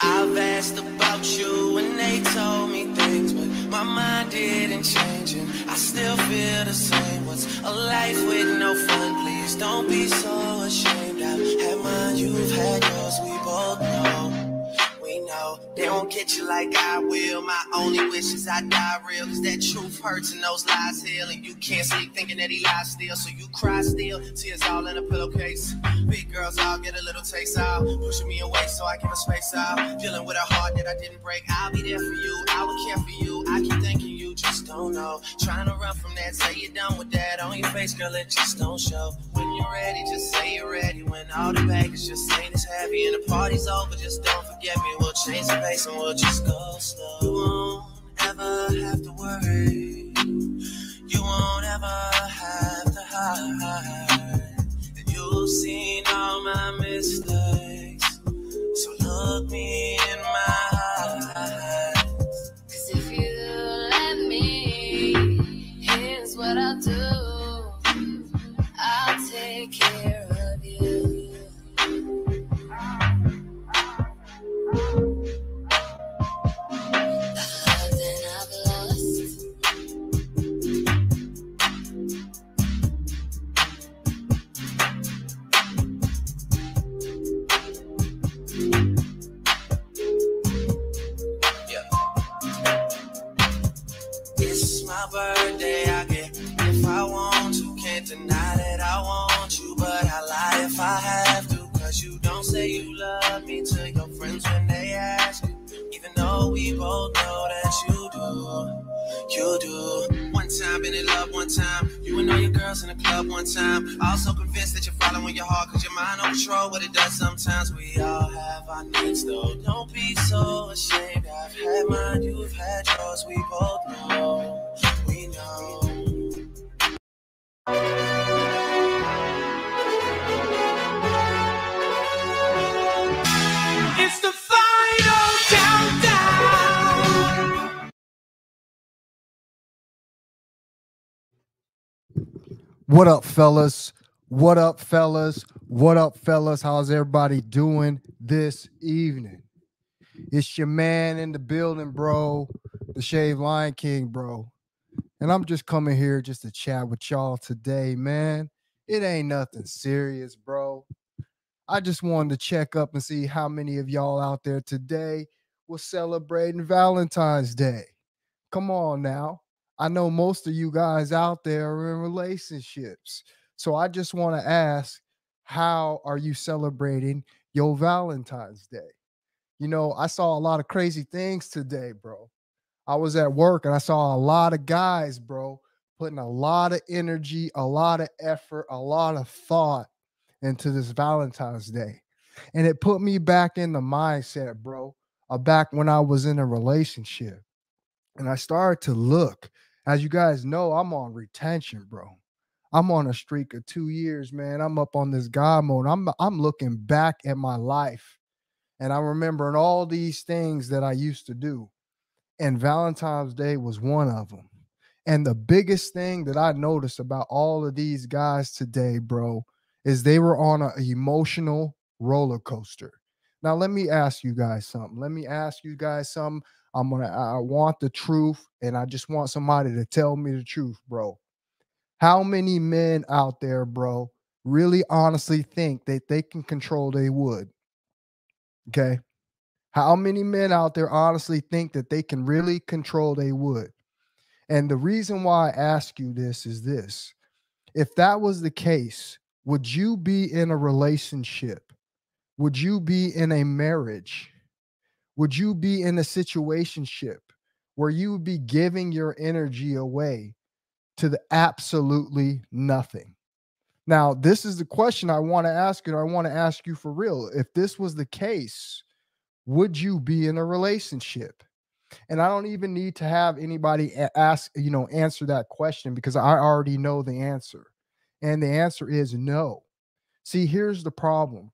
I've asked about you and they told me things, but my mind didn't change and I still feel the same. What's a life with no fun? Please don't be so like I will. My only wish is I die real, cause that truth hurts and those lies heal. And you can't sleep thinking that he lies still, so you cry still. Tears all in a pillowcase. Big girls all get a little taste out, pushing me away so I give a space out. Dealing with a heart that I didn't break. I'll be there for you, I will care for you. I keep thinking you just don't know. Trying to run from that, say you're done with that on your face, girl, it just don't show. When you're ready, just say you're ready. When all the baggage just ain't as heavy and the party's over, just don't forget me. We'll change the pace and we'll just go slow. You won't ever have to worry. You won't ever have to hide. And you've seen all my mistakes. So look me in my if I have to. Cause you don't say you love me to your friends when they ask you. Even though we both know that you do. You do. One time been in love, one time. You and all your girls in the club, one time. Also convinced that you're following your heart, cause your mind on control what it does sometimes. We all have our needs, though. Don't be so ashamed. I've had mine, you've had yours. We both know. We know. What up, fellas? What up, fellas? What up, fellas? How's everybody doing this evening? It's your man in the building, bro, the Shaved Lion King, bro. And I'm just coming here just to chat with y'all today, man. It ain't nothing serious, bro. I just wanted to check up and see how many of y'all out there today was celebrating Valentine's Day. Come on now. I know most of you guys out there are in relationships. So I just want to ask, how are you celebrating your Valentine's Day? You know, I saw a lot of crazy things today, bro. I was at work and I saw a lot of guys, bro, putting a lot of energy, a lot of effort, a lot of thought into this Valentine's Day. And it put me back in the mindset, bro, back when I was in a relationship. And I started to look. As you guys know, I'm on retention, bro. I'm on a streak of two years, man. I'm up on this God mode. I'm I'm looking back at my life and I'm remembering all these things that I used to do. And Valentine's Day was one of them. And the biggest thing that I noticed about all of these guys today, bro, is they were on an emotional roller coaster. Now, let me ask you guys something. Let me ask you guys something. I'm gonna, I want the truth, and I just want somebody to tell me the truth, bro. How many men out there, bro, really honestly think that they can control their wood? Okay. How many men out there honestly think that they can really control their wood? And the reason why I ask you this is this if that was the case, would you be in a relationship? Would you be in a marriage? Would you be in a situationship where you would be giving your energy away to the absolutely nothing? Now, this is the question I want to ask you. I want to ask you for real. If this was the case, would you be in a relationship? And I don't even need to have anybody ask, you know, answer that question because I already know the answer. And the answer is no. See, here's the problem.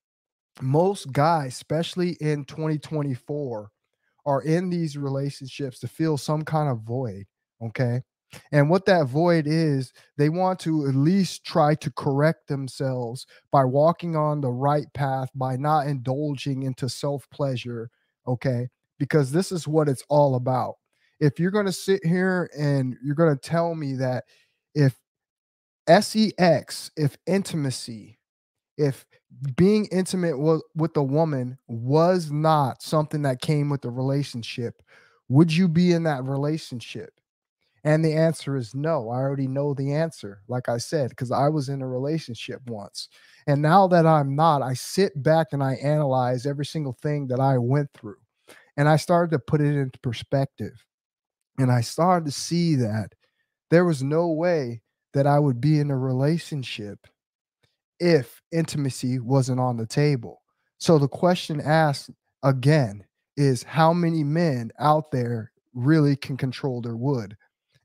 Most guys, especially in 2024, are in these relationships to fill some kind of void. Okay. And what that void is, they want to at least try to correct themselves by walking on the right path, by not indulging into self pleasure. Okay. Because this is what it's all about. If you're going to sit here and you're going to tell me that if sex, if intimacy, if being intimate with, a woman was not something that came with the relationship, would you be in that relationship? And the answer is no. I already know the answer, like I said, because I was in a relationship once. And now that I'm not, I sit back and I analyze every single thing that I went through. And I started to put it into perspective. And I started to see that there was no way that I would be in a relationship if intimacy wasn't on the table. So the question asked again is how many men out there really can control their wood?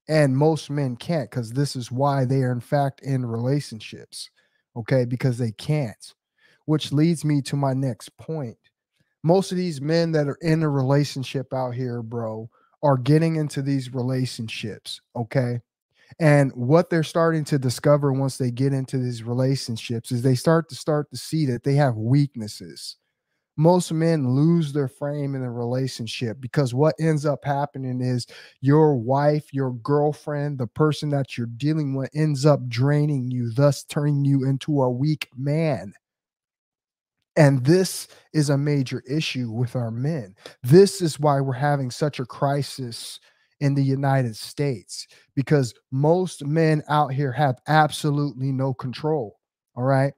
And most men can't because this is why they are, in fact, in relationships. Okay. Because they can't, which leads me to my next point. Most of these men that are in a relationship out here, bro, are getting into these relationships. Okay. And what they're starting to discover once they get into these relationships is they start to start to see that they have weaknesses most men lose their frame in a relationship because what ends up happening is your wife, your girlfriend, the person that you're dealing with ends up draining you, thus turning you into a weak man. And this is a major issue with our men. This is why we're having such a crisis in the United States because most men out here have absolutely no control. All right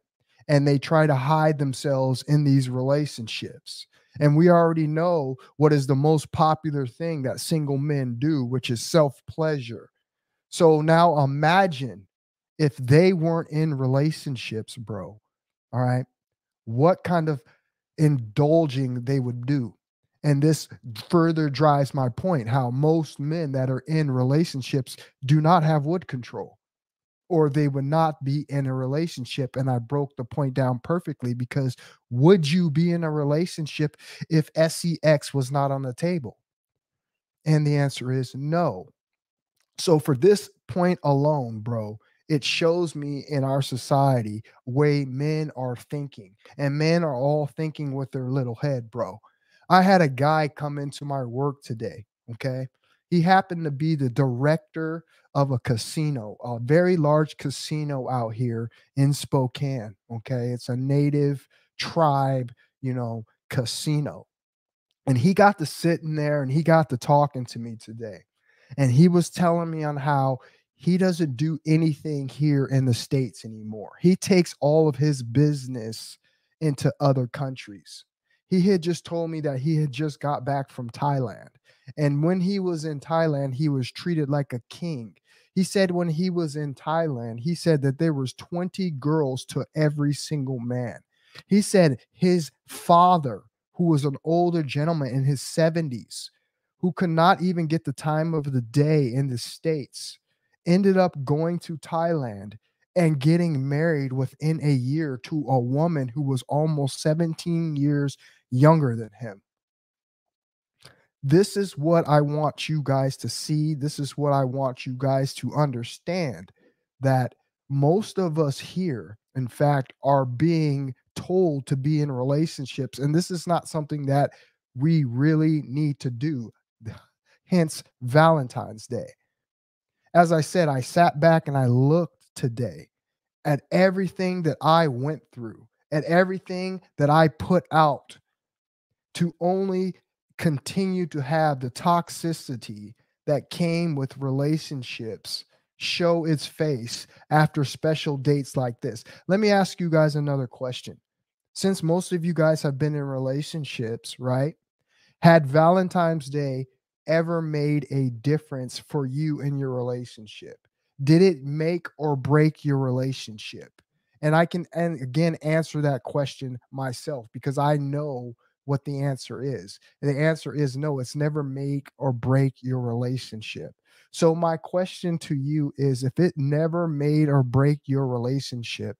and they try to hide themselves in these relationships. And we already know what is the most popular thing that single men do, which is self pleasure. So now imagine if they weren't in relationships, bro. All right. What kind of indulging they would do. And this further drives my point how most men that are in relationships do not have wood control or they would not be in a relationship. And I broke the point down perfectly because would you be in a relationship if SEX was not on the table? And the answer is no. So, for this point alone, bro, it shows me in our society way men are thinking, and men are all thinking with their little head, bro. I had a guy come into my work today. Okay. He happened to be the director of a casino, a very large casino out here in Spokane. Okay. It's a native tribe, you know, casino. And he got to sitting there and he got to talking to me today. And he was telling me on how he doesn't do anything here in the States anymore. He takes all of his business into other countries. He had just told me that he had just got back from Thailand. And when he was in Thailand, he was treated like a king. He said when he was in Thailand, he said that there was 20 girls to every single man. He said his father, who was an older gentleman in his 70s, who could not even get the time of the day in the States, ended up going to Thailand and getting married within a year to a woman who was almost 17 years younger than him. This is what I want you guys to see. This is what I want you guys to understand that most of us here, in fact, are being told to be in relationships. And this is not something that we really need to do. Hence, Valentine's Day. As I said, I sat back and I looked today at everything that I went through, at everything that I put out to only continue to have the toxicity that came with relationships show its face after special dates like this. Let me ask you guys another question. Since most of you guys have been in relationships, right? Had Valentine's Day ever made a difference for you in your relationship? Did it make or break your relationship? And I can and again answer that question myself because I know what the answer is. And the answer is no, it's never make or break your relationship. So, my question to you is if it never made or break your relationship,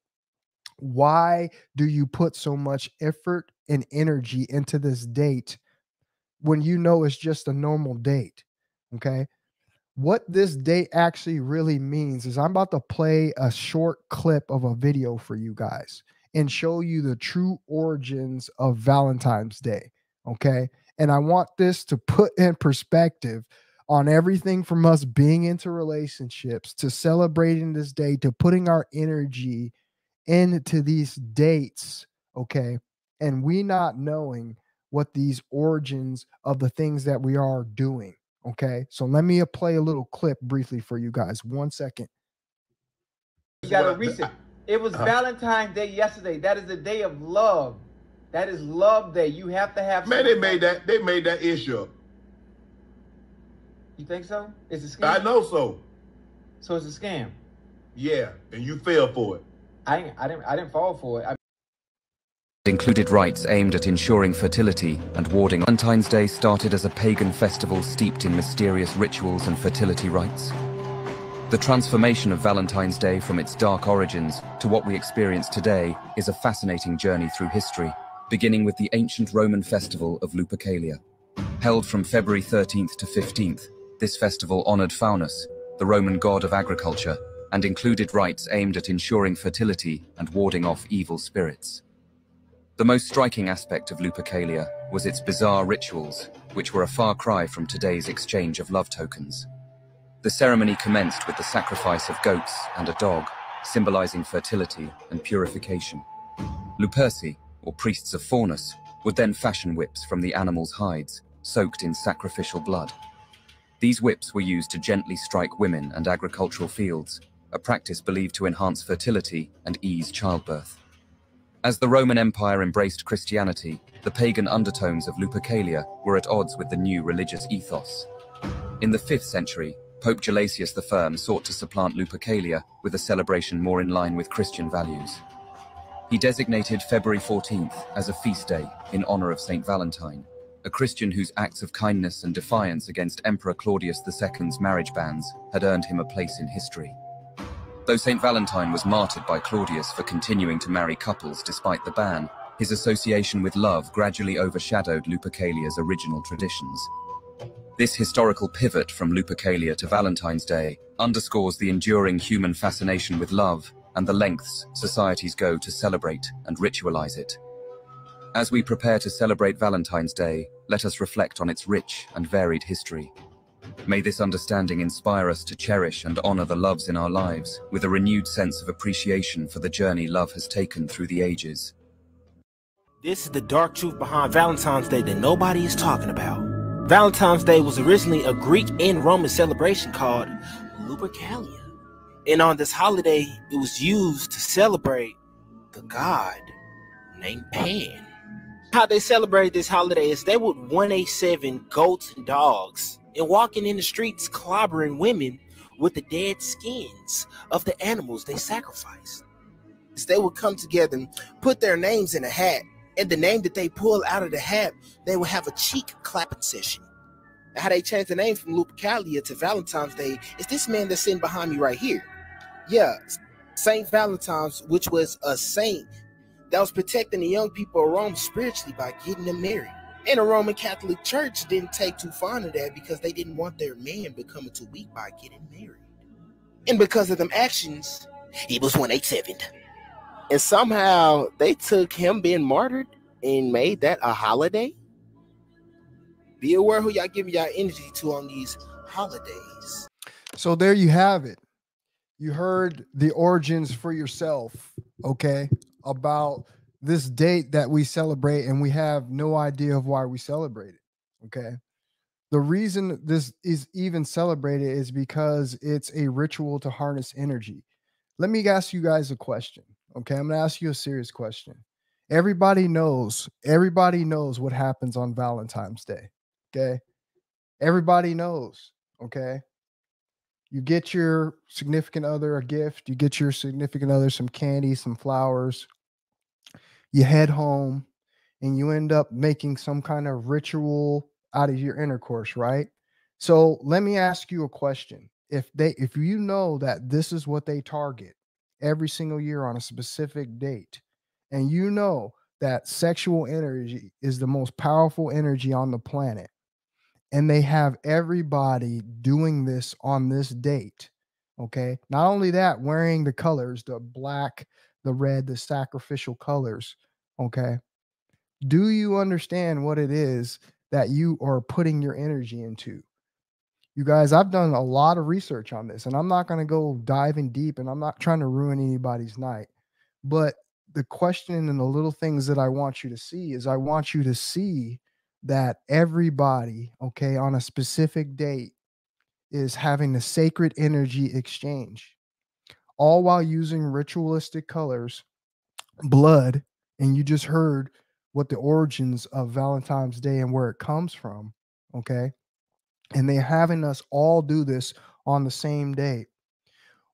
why do you put so much effort and energy into this date when you know it's just a normal date? Okay. what this date actually really means is I'm about to play a short clip of a video for you guys and show you the true origins of Valentine's Day. Okay. And I want this to put in perspective on everything from us being into relationships to celebrating this day to putting our energy into these dates. Okay. And we not knowing what these origins of the things that we are doing. Okay. So let me uh, play a little clip briefly for you guys. One second. You got a recent. It was Uh-huh. Valentine's Day yesterday. That is the day of love. That is love day. You have to have. Man, they made that. They made that issue up. You think so? It's a scam. I know so. So it's a scam. Yeah, and you fell for it. I ain't, I didn't I didn't fall for it. I, included rites aimed at ensuring fertility and warding. Valentine's Day started as a pagan festival steeped in mysterious rituals and fertility rites. The transformation of Valentine's Day from its dark origins to what we experience today is a fascinating journey through history, beginning with the ancient Roman festival of Lupercalia. Held from February 13th to 15th, this festival honored Faunus, the Roman god of agriculture, and included rites aimed at ensuring fertility and warding off evil spirits. The most striking aspect of Lupercalia was its bizarre rituals, which were a far cry from today's exchange of love tokens. The ceremony commenced with the sacrifice of goats and a dog, symbolizing fertility and purification. Luperci, or priests of Faunus, would then fashion whips from the animals' hides, soaked in sacrificial blood. These whips were used to gently strike women and agricultural fields, a practice believed to enhance fertility and ease childbirth. As the Roman Empire embraced Christianity, the pagan undertones of Lupercalia were at odds with the new religious ethos. In the 5th century, Pope Gelasius I sought to supplant Lupercalia with a celebration more in line with Christian values. He designated February 14th as a feast day in honor of St. Valentine, a Christian whose acts of kindness and defiance against Emperor Claudius II's marriage bans had earned him a place in history. Though St. Valentine was martyred by Claudius for continuing to marry couples despite the ban, his association with love gradually overshadowed Lupercalia's original traditions. This historical pivot from Lupercalia to Valentine's Day underscores the enduring human fascination with love and the lengths societies go to celebrate and ritualize it. As we prepare to celebrate Valentine's Day, let us reflect on its rich and varied history. May this understanding inspire us to cherish and honor the loves in our lives with a renewed sense of appreciation for the journey love has taken through the ages. This is the dark truth behind Valentine's Day that nobody is talking about. Valentine's Day was originally a Greek and Roman celebration called Lupercalia. And on this holiday, it was used to celebrate the god named Pan. How they celebrated this holiday is they would 187 goats and dogs and walking in the streets clobbering women with the dead skins of the animals they sacrificed. They would come together and put their names in a hat and the name that they pull out of the hat, they will have a cheek clapping session. How they changed the name from Lupercalia to Valentine's Day is this man that's sitting behind me right here. Yeah, Saint Valentine's, which was a saint that was protecting the young people of Rome spiritually by getting them married. And the Roman Catholic Church didn't take too fond of that because they didn't want their man becoming too weak by getting married. And because of them actions, he was 187. And somehow they took him being martyred and made that a holiday. Be aware who y'all giving y'all energy to on these holidays. So there you have it. You heard the origins for yourself, okay, about this date that we celebrate, and we have no idea of why we celebrate it. Okay. The reason this is even celebrated is because it's a ritual to harness energy. Let me ask you guys a question. Okay. I'm going to ask you a serious question. Everybody knows, everybody knows what happens on Valentine's Day. Okay. Everybody knows. Okay. You get your significant other a gift, you get your significant other some candy, some flowers. You head home and you end up making some kind of ritual out of your intercourse, right? So let me ask you a question. If they if you know that this is what they target every single year on a specific date, and you know that sexual energy is the most powerful energy on the planet, and they have everybody doing this on this date. Okay. Not only that, wearing the colors, the black, the red, the sacrificial colors. Okay. Do you understand what it is that you are putting your energy into? You guys, I've done a lot of research on this, and I'm not going to go diving deep, and I'm not trying to ruin anybody's night. But the question and the little things that I want you to see is I want you to see that everybody, okay, on a specific date is having the sacred energy exchange, all while using ritualistic colors, blood, and you just heard what the origins of Valentine's Day and where it comes from, okay? And they're having us all do this on the same day.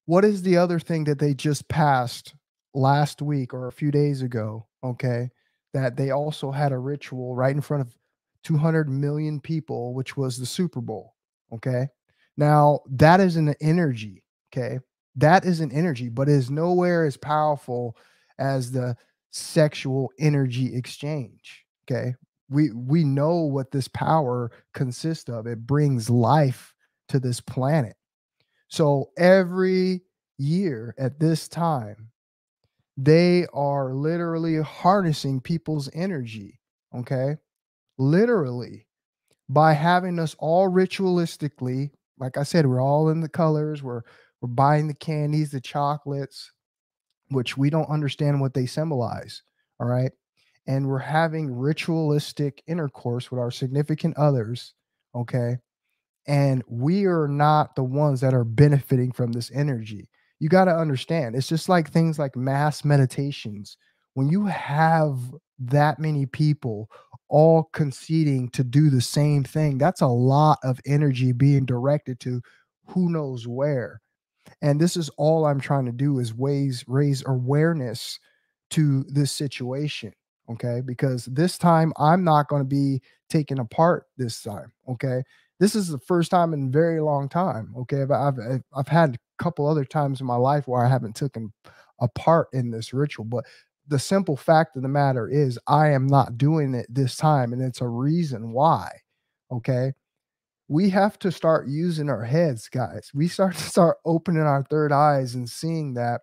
What is the other thing that they just passed last week or a few days ago, okay? That they also had a ritual right in front of 200 million people, which was the Super Bowl, okay? Now, that is an energy, okay? That is an energy, but is nowhere as powerful as the sexual energy exchange, okay? We we know what this power consists of. It brings life to this planet. So every year at this time, they are literally harnessing people's energy, okay? Literally by having us all ritualistically like I said, we're all in the colors. We're we're buying the candies, the chocolates, which we don't understand what they symbolize. All right. And we're having ritualistic intercourse with our significant others. Okay. And we are not the ones that are benefiting from this energy. You got to understand, it's just like things like mass meditations. When you have that many people all conceding to do the same thing. That's a lot of energy being directed to who knows where. And this is all I'm trying to do is ways raise awareness to this situation. Okay. Because this time I'm not going to be taken apart this time. Okay. This is the first time in a very long time. Okay. I've, I've, I've had a couple other times in my life where I haven't taken a part in this ritual, but the simple fact of the matter is I am not doing it this time and it's a reason why. Okay? We have to start using our heads, guys. We start to start opening our third eyes and seeing that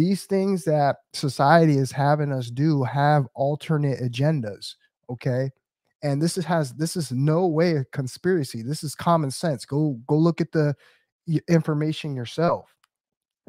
these things that society is having us do have alternate agendas, okay? And this is, has this is no way a conspiracy. This is common sense. Go go look at the information yourself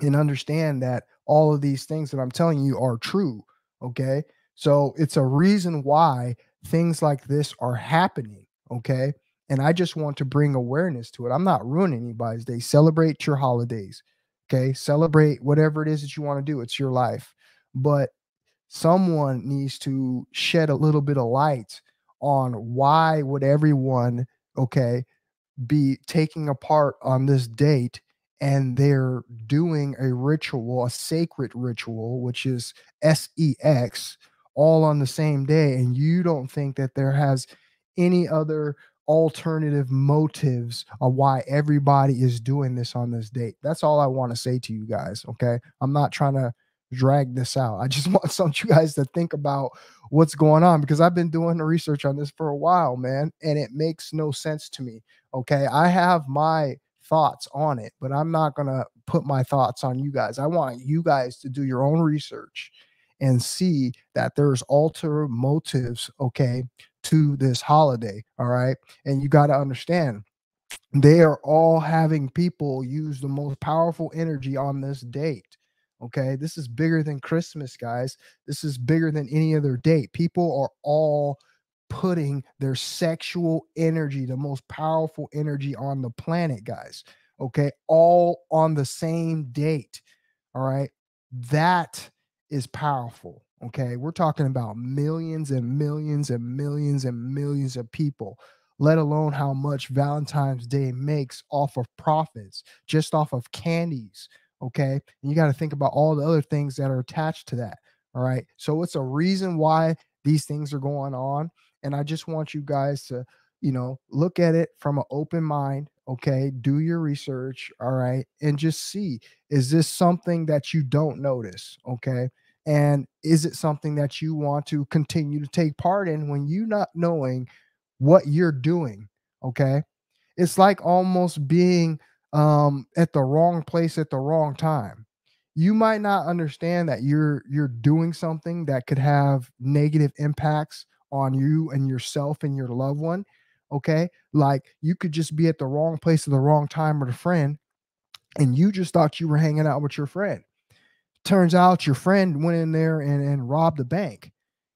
and understand that all of these things that I'm telling you are true. Okay. So it's a reason why things like this are happening. Okay. And I just want to bring awareness to it. I'm not ruining anybody's day. Celebrate your holidays. Okay. Celebrate whatever it is that you want to do. It's your life. But someone needs to shed a little bit of light on why would everyone, okay, be taking a part on this date and they're doing a ritual, a sacred ritual, which is SEX, all on the same day, and you don't think that there has any other alternative motives of why everybody is doing this on this date. That's all I want to say to you guys. Okay. I'm not trying to drag this out. I just want some of you guys to think about what's going on because I've been doing the research on this for a while, man, and it makes no sense to me. Okay. I have my thoughts on it, but I'm not going to put my thoughts on you guys. I want you guys to do your own research and see that there's alter motives, okay, to this holiday. All right. And you got to understand they are all having people use the most powerful energy on this date. Okay. This is bigger than Christmas, guys. This is bigger than any other date. People are all putting their sexual energy, the most powerful energy on the planet, guys. Okay. All on the same date. All right. That is powerful. Okay. We're talking about millions and millions and millions and millions of people, let alone how much Valentine's Day makes off of profits, just off of candies. Okay. And you got to think about all the other things that are attached to that. All right. So it's a reason why these things are going on. And I just want you guys to, you know, look at it from an open mind. Okay. Do your research. All right. And just see is this something that you don't notice? Okay. And is it something that you want to continue to take part in when you not knowing what you're doing? Okay. It's like almost being um, at the wrong place at the wrong time. You might not understand that you're you're doing something that could have negative impacts on you and yourself and your loved one. Okay. Like you could just be at the wrong place at the wrong time with a friend and you just thought you were hanging out with your friend. Turns out your friend went in there and, and robbed a bank.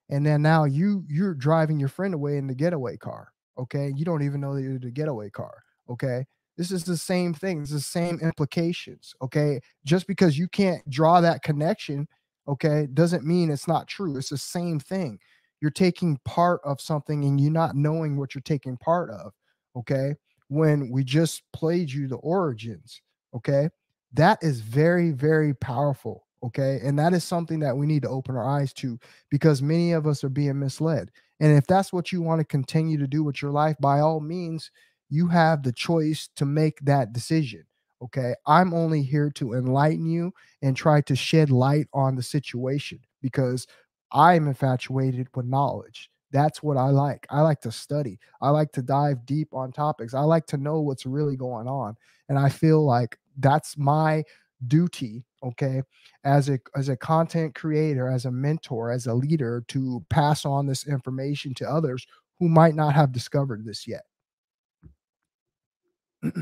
And then now you you're driving your friend away in the getaway car. Okay. You don't even know that you're the getaway car. Okay. This is the same thing. It's the same implications. Okay. Just because you can't draw that connection, okay, doesn't mean it's not true. It's the same thing. You're taking part of something and you're not knowing what you're taking part of. Okay. When we just played you the origins, okay, that is very, very powerful. Okay. And that is something that we need to open our eyes to because many of us are being misled. And if that's what you want to continue to do with your life, by all means, you have the choice to make that decision. Okay. I'm only here to enlighten you and try to shed light on the situation because I'm infatuated with knowledge. That's what I like. I like to study. I like to dive deep on topics. I like to know what's really going on. And I feel like that's my duty, okay, as a as a content creator, as a mentor, as a leader to pass on this information to others who might not have discovered this yet.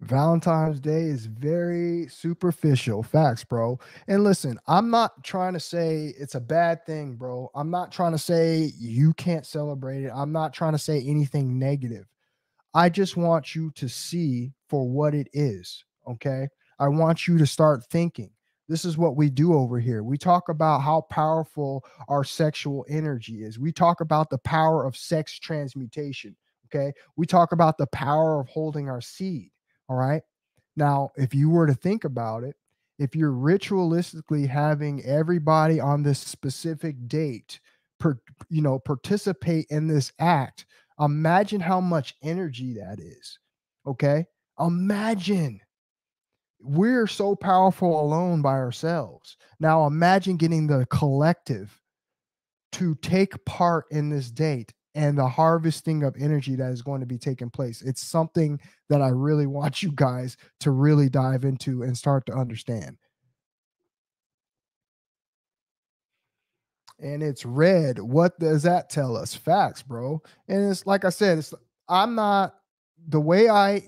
Valentine's Day is very superficial. Facts, bro. And listen, I'm not trying to say it's a bad thing, bro. I'm not trying to say you can't celebrate it. I'm not trying to say anything negative. I just want you to see for what it is. Okay. I want you to start thinking. This is what we do over here. We talk about how powerful our sexual energy is. We talk about the power of sex transmutation. Okay. We talk about the power of holding our seed. All right. Now, if you were to think about it, if you're ritualistically having everybody on this specific date, per, you know, participate in this act, imagine how much energy that is. Okay. Imagine we're so powerful alone by ourselves. Now imagine getting the collective to take part in this date and the harvesting of energy that is going to be taking place. It's something that I really want you guys to really dive into and start to understand. And it's red. What does that tell us? Facts, bro. And it's like I said, it's I'm not the way I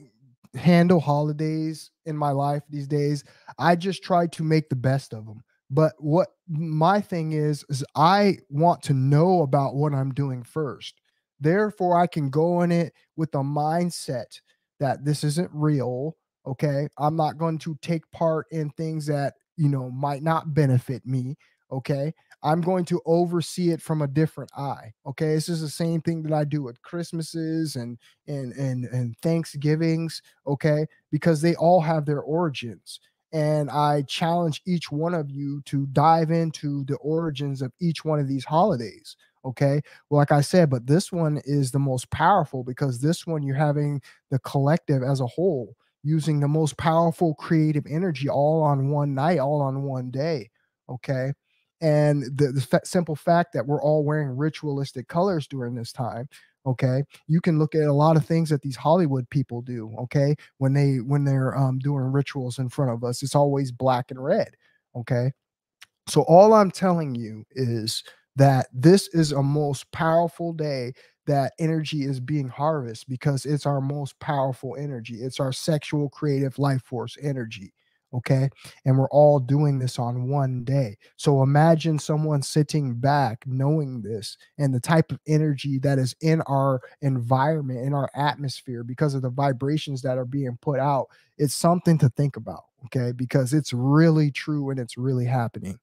handle holidays in my life these days. I just try to make the best of them. But what my thing is, is I want to know about what I'm doing first. Therefore, I can go in it with a mindset that this isn't real. Okay. I'm not going to take part in things that, you know, might not benefit me. Okay. I'm going to oversee it from a different eye. Okay. This is the same thing that I do with Christmases and and and and Thanksgivings. Okay. Because they all have their origins. And I challenge each one of you to dive into the origins of each one of these holidays. Okay. Well, like I said, but this one is the most powerful because this one you're having the collective as a whole using the most powerful creative energy all on one night, all on one day. Okay and the, the simple fact that we're all wearing ritualistic colors during this time okay? You can look at a lot of things that these hollywood people do okay? When they when they're um, doing rituals in front of us it's always black and red okay? So all i'm telling you is that this is a most powerful day that energy is being harvested because it's our most powerful energy. It's our sexual creative life force energy Okay. And we're all doing this on one day. So imagine someone sitting back knowing this and the type of energy that is in our environment, in our atmosphere, because of the vibrations that are being put out. It's something to think about. Okay. Because it's really true and it's really happening.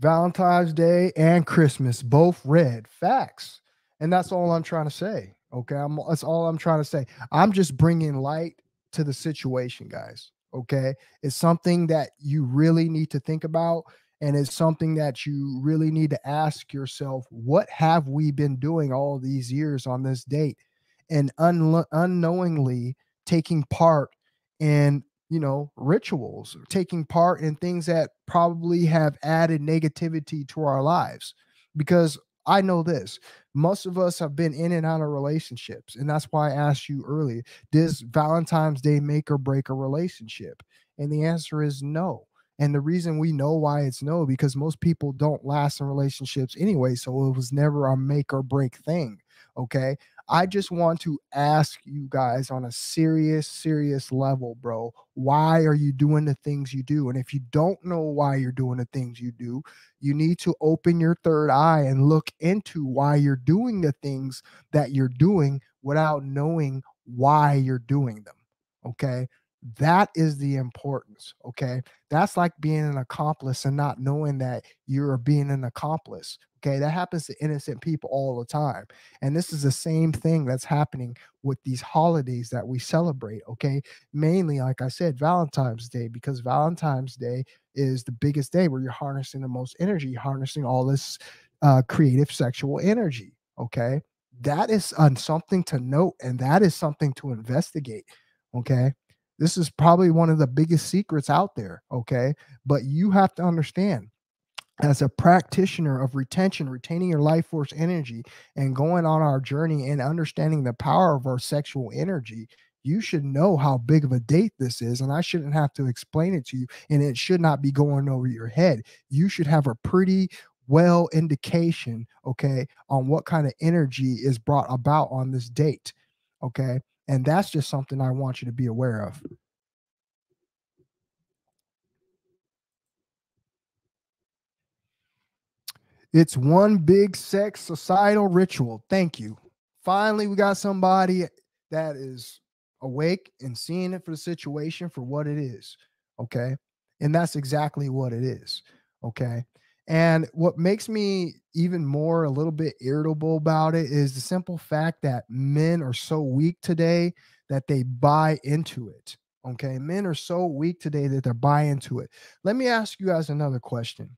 Valentine's Day and Christmas, both red. Facts. And that's all I'm trying to say. Okay, I'm, that's all I'm trying to say. I'm just bringing light to the situation, guys. Okay, it's something that you really need to think about, and it's something that you really need to ask yourself: What have we been doing all these years on this date, and un- unknowingly taking part in you know, rituals, taking part in things that probably have added negativity to our lives. Because I know this most of us have been in and out of relationships. And that's why I asked you earlier does Valentine's Day make or break a relationship? And the answer is no. And the reason we know why it's no, because most people don't last in relationships anyway. So it was never a make or break thing. Okay. I just want to ask you guys on a serious, serious level, bro. Why are you doing the things you do? And if you don't know why you're doing the things you do, you need to open your third eye and look into why you're doing the things that you're doing without knowing why you're doing them. Okay. That is the importance. Okay. That's like being an accomplice and not knowing that you're being an accomplice. Okay. That happens to innocent people all the time. And this is the same thing that's happening with these holidays that we celebrate. Okay. Mainly, like I said, Valentine's Day, because Valentine's Day is the biggest day where you're harnessing the most energy, harnessing all this uh, creative sexual energy. Okay. That is uh, something to note and that is something to investigate. Okay. This is probably one of the biggest secrets out there. Okay. But you have to understand as a practitioner of retention, retaining your life force energy and going on our journey and understanding the power of our sexual energy, you should know how big of a date this is. And I shouldn't have to explain it to you. And it should not be going over your head. You should have a pretty well indication, okay, on what kind of energy is brought about on this date. Okay. And that's just something I want you to be aware of. It's one big sex societal ritual. Thank you. Finally, we got somebody that is awake and seeing it for the situation for what it is. Okay. And that's exactly what it is. Okay. And what makes me even more a little bit irritable about it is the simple fact that men are so weak today that they buy into it. Okay. Men are so weak today that they buy into it. Let me ask you guys another question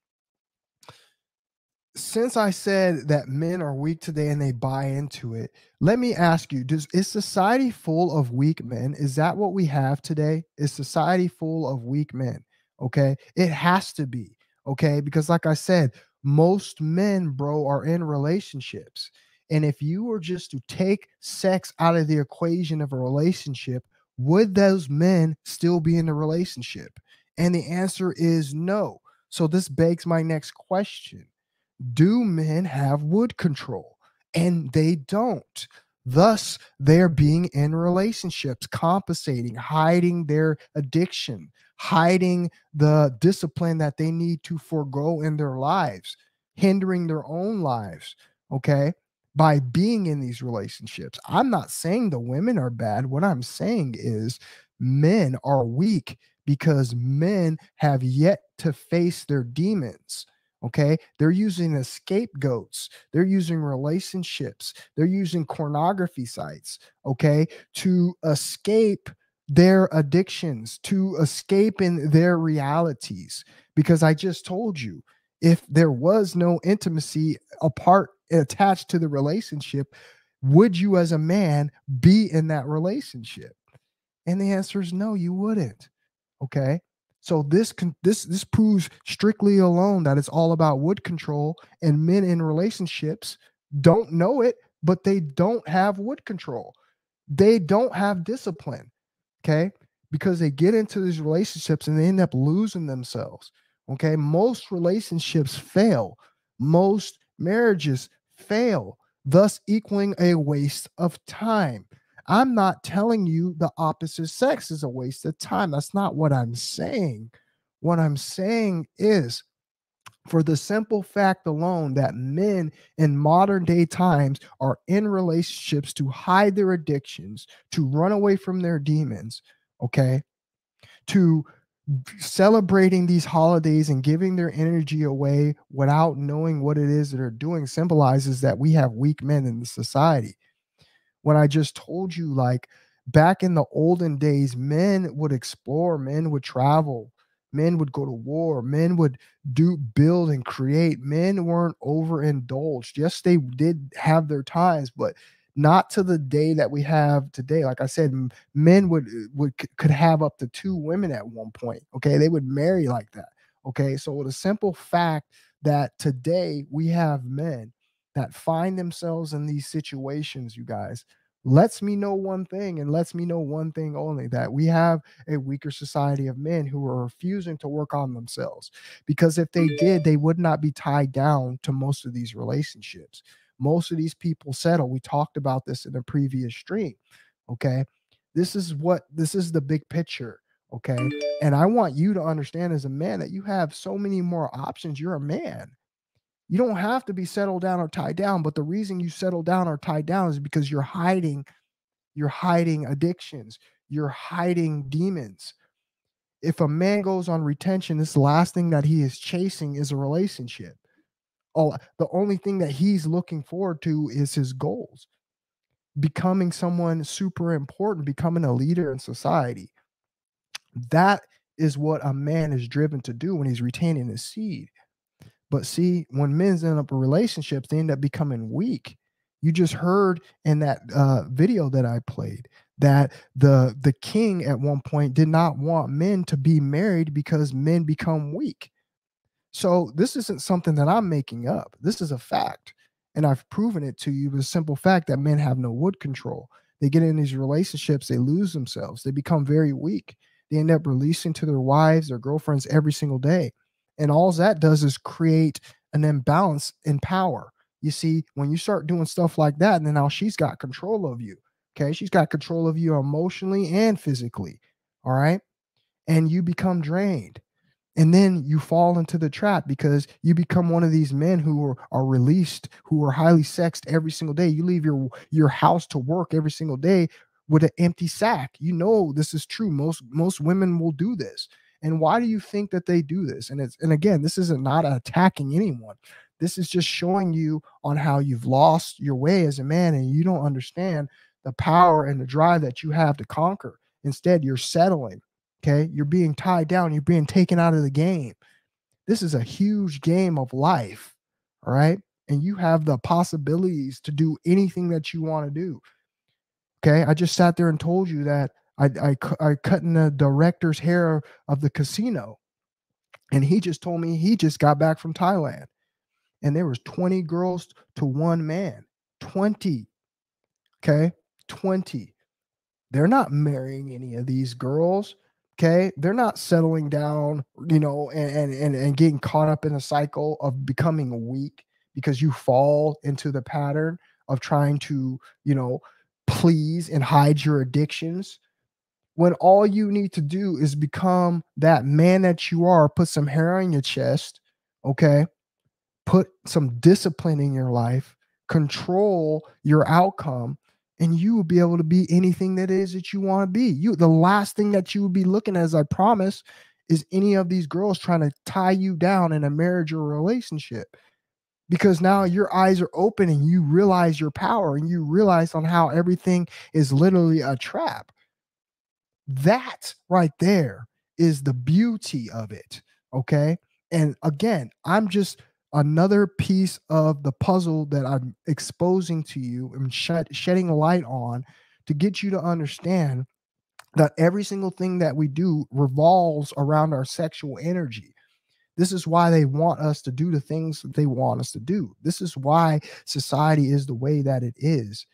since I said that men are weak today and they buy into it, let me ask you: Does is society full of weak men? Is that what we have today? Is society full of weak men? Okay, it has to be. Okay, because like I said, most men, bro, are in relationships, and if you were just to take sex out of the equation of a relationship, would those men still be in the relationship? And the answer is no. So this begs my next question do men have wood control? And they don't. Thus, they're being in relationships, compensating, hiding their addiction, hiding the discipline that they need to forego in their lives, hindering their own lives. Okay. By being in these relationships. I'm not saying the women are bad. What I'm saying is men are weak because men have yet to face their demons. Okay. They're using the scapegoats. They're using relationships. They're using pornography sites. Okay. To escape their addictions, to escape in their realities. Because I just told you, if there was no intimacy apart attached to the relationship, would you as a man be in that relationship? And the answer is no, you wouldn't. Okay. So this can this this proves strictly alone that it's all about wood control and men in relationships don't know it, but they don't have wood control. They don't have discipline. Okay? Because they get into these relationships and they end up losing themselves. Okay? Most relationships fail. Most marriages fail, thus equaling a waste of time. I'm not telling you the opposite sex is a waste of time. That's not what I'm saying. What I'm saying is for the simple fact alone that men in modern day times are in relationships to hide their addictions, to run away from their demons, okay? To celebrating these holidays and giving their energy away without knowing what it is that they're doing symbolizes that we have weak men in the society when I just told you, like back in the olden days, men would explore, men would travel, men would go to war, men would do build and create. Men weren't overindulged. Yes, they did have their times, but not to the day that we have today. Like I said, men would uh, would could have up to two women at one point. Okay, they would marry like that. Okay, so the simple fact that today we have men that find themselves in these situations, you guys, lets me know one thing and lets me know one thing only that we have a weaker society of men who are refusing to work on themselves. Because if they did, they would not be tied down to most of these relationships. Most of these people settle. We talked about this in a previous stream. Okay. This is what this is the big picture. Okay. And I want you to understand as a man that you have so many more options. You're a man. You don't have to be settled down or tied down, but the reason you settle down or tied down is because you're hiding, you're hiding addictions, you're hiding demons. If a man goes on retention, this last thing that he is chasing is a relationship. Oh, the only thing that he's looking forward to is his goals. Becoming someone super important, becoming a leader in society. That is what a man is driven to do when he's retaining his seed. But see, when men end up in relationships, they end up becoming weak. You just heard in that uh, video that I played that the the king at one point did not want men to be married because men become weak. So this isn't something that I'm making up. This is a fact, and I've proven it to you with simple fact that men have no wood control. They get in these relationships, they lose themselves, they become very weak. They end up releasing to their wives, their girlfriends every single day. And all that does is create an imbalance in power. You see, when you start doing stuff like that, and then now she's got control of you. Okay. She's got control of you emotionally and physically. All right. And you become drained. And then you fall into the trap because you become one of these men who are, are released, who are highly sexed every single day. You leave your your house to work every single day with an empty sack. You know this is true. Most most women will do this. And why do you think that they do this? And it's and again, this isn't not attacking anyone. This is just showing you on how you've lost your way as a man and you don't understand the power and the drive that you have to conquer. Instead, you're settling. Okay. You're being tied down. You're being taken out of the game. This is a huge game of life. All right. And you have the possibilities to do anything that you want to do. Okay. I just sat there and told you that I, I, I cut in the director's hair of the casino. And he just told me he just got back from Thailand. And there was 20 girls to one man. 20. Okay. 20. They're not marrying any of these girls. Okay. They're not settling down, you know, and, and, and getting caught up in a cycle of becoming weak because you fall into the pattern of trying to, you know, please and hide your addictions when all you need to do is become that man that you are, put some hair on your chest, okay? Put some discipline in your life, control your outcome, and you will be able to be anything that is that you want to be. You the last thing that you would be looking at, as I promise, is any of these girls trying to tie you down in a marriage or relationship. Because now your eyes are open and you realize your power and you realize on how everything is literally a trap. That right there is the beauty of it. Okay. And again, I'm just another piece of the puzzle that I'm exposing to you and shed, shedding light on to get you to understand that every single thing that we do revolves around our sexual energy. This is why they want us to do the things that they want us to do. This is why society is the way that it is,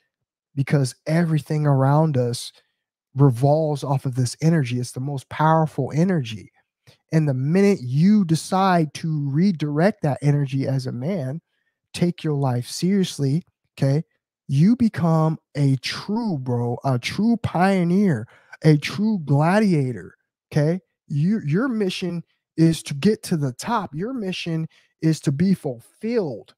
because everything around us revolves off of this energy. It's the most powerful energy. And the minute you decide to redirect that energy as a man, take your life seriously, okay, you become a true bro, a true pioneer, a true gladiator, okay? You, your mission is to get to the top. Your mission is to be fulfilled.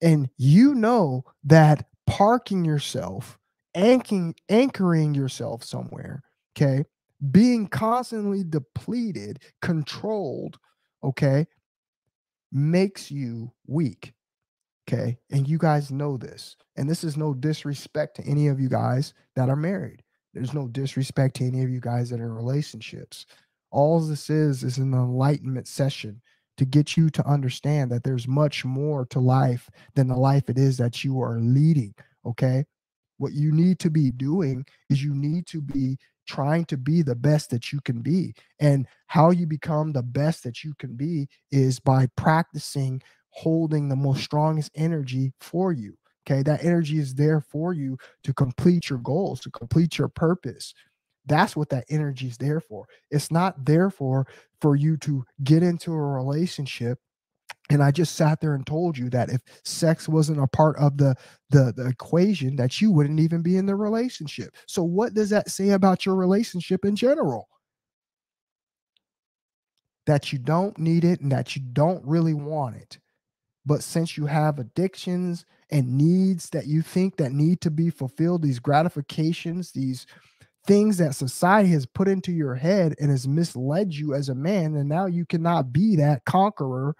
And you know that parking yourself anchoring anchoring yourself somewhere okay? Being constantly depleted controlled okay makes you weak okay? And you guys know this and this is no disrespect to any of you guys that are married. There's no disrespect to any of you guys that are in relationships. All this is is an enlightenment session to get you to understand that there's much more to life than the life it is that you are leading okay What you need to be doing is you need to be trying to be the best that you can be. And how you become the best that you can be is by practicing holding the most strongest energy for you. Okay. That energy is there for you to complete your goals, to complete your purpose. That's what that energy is there for. It's not there for for you to get into a relationship and i just sat there and told you that if sex wasn't a part of the, the the equation that you wouldn't even be in the relationship. So what does that say about your relationship in general? That you don't need it and that you don't really want it. But since you have addictions and needs that you think that need to be fulfilled these gratifications these things that society has put into your head and has misled you as a man and now you cannot be that conqueror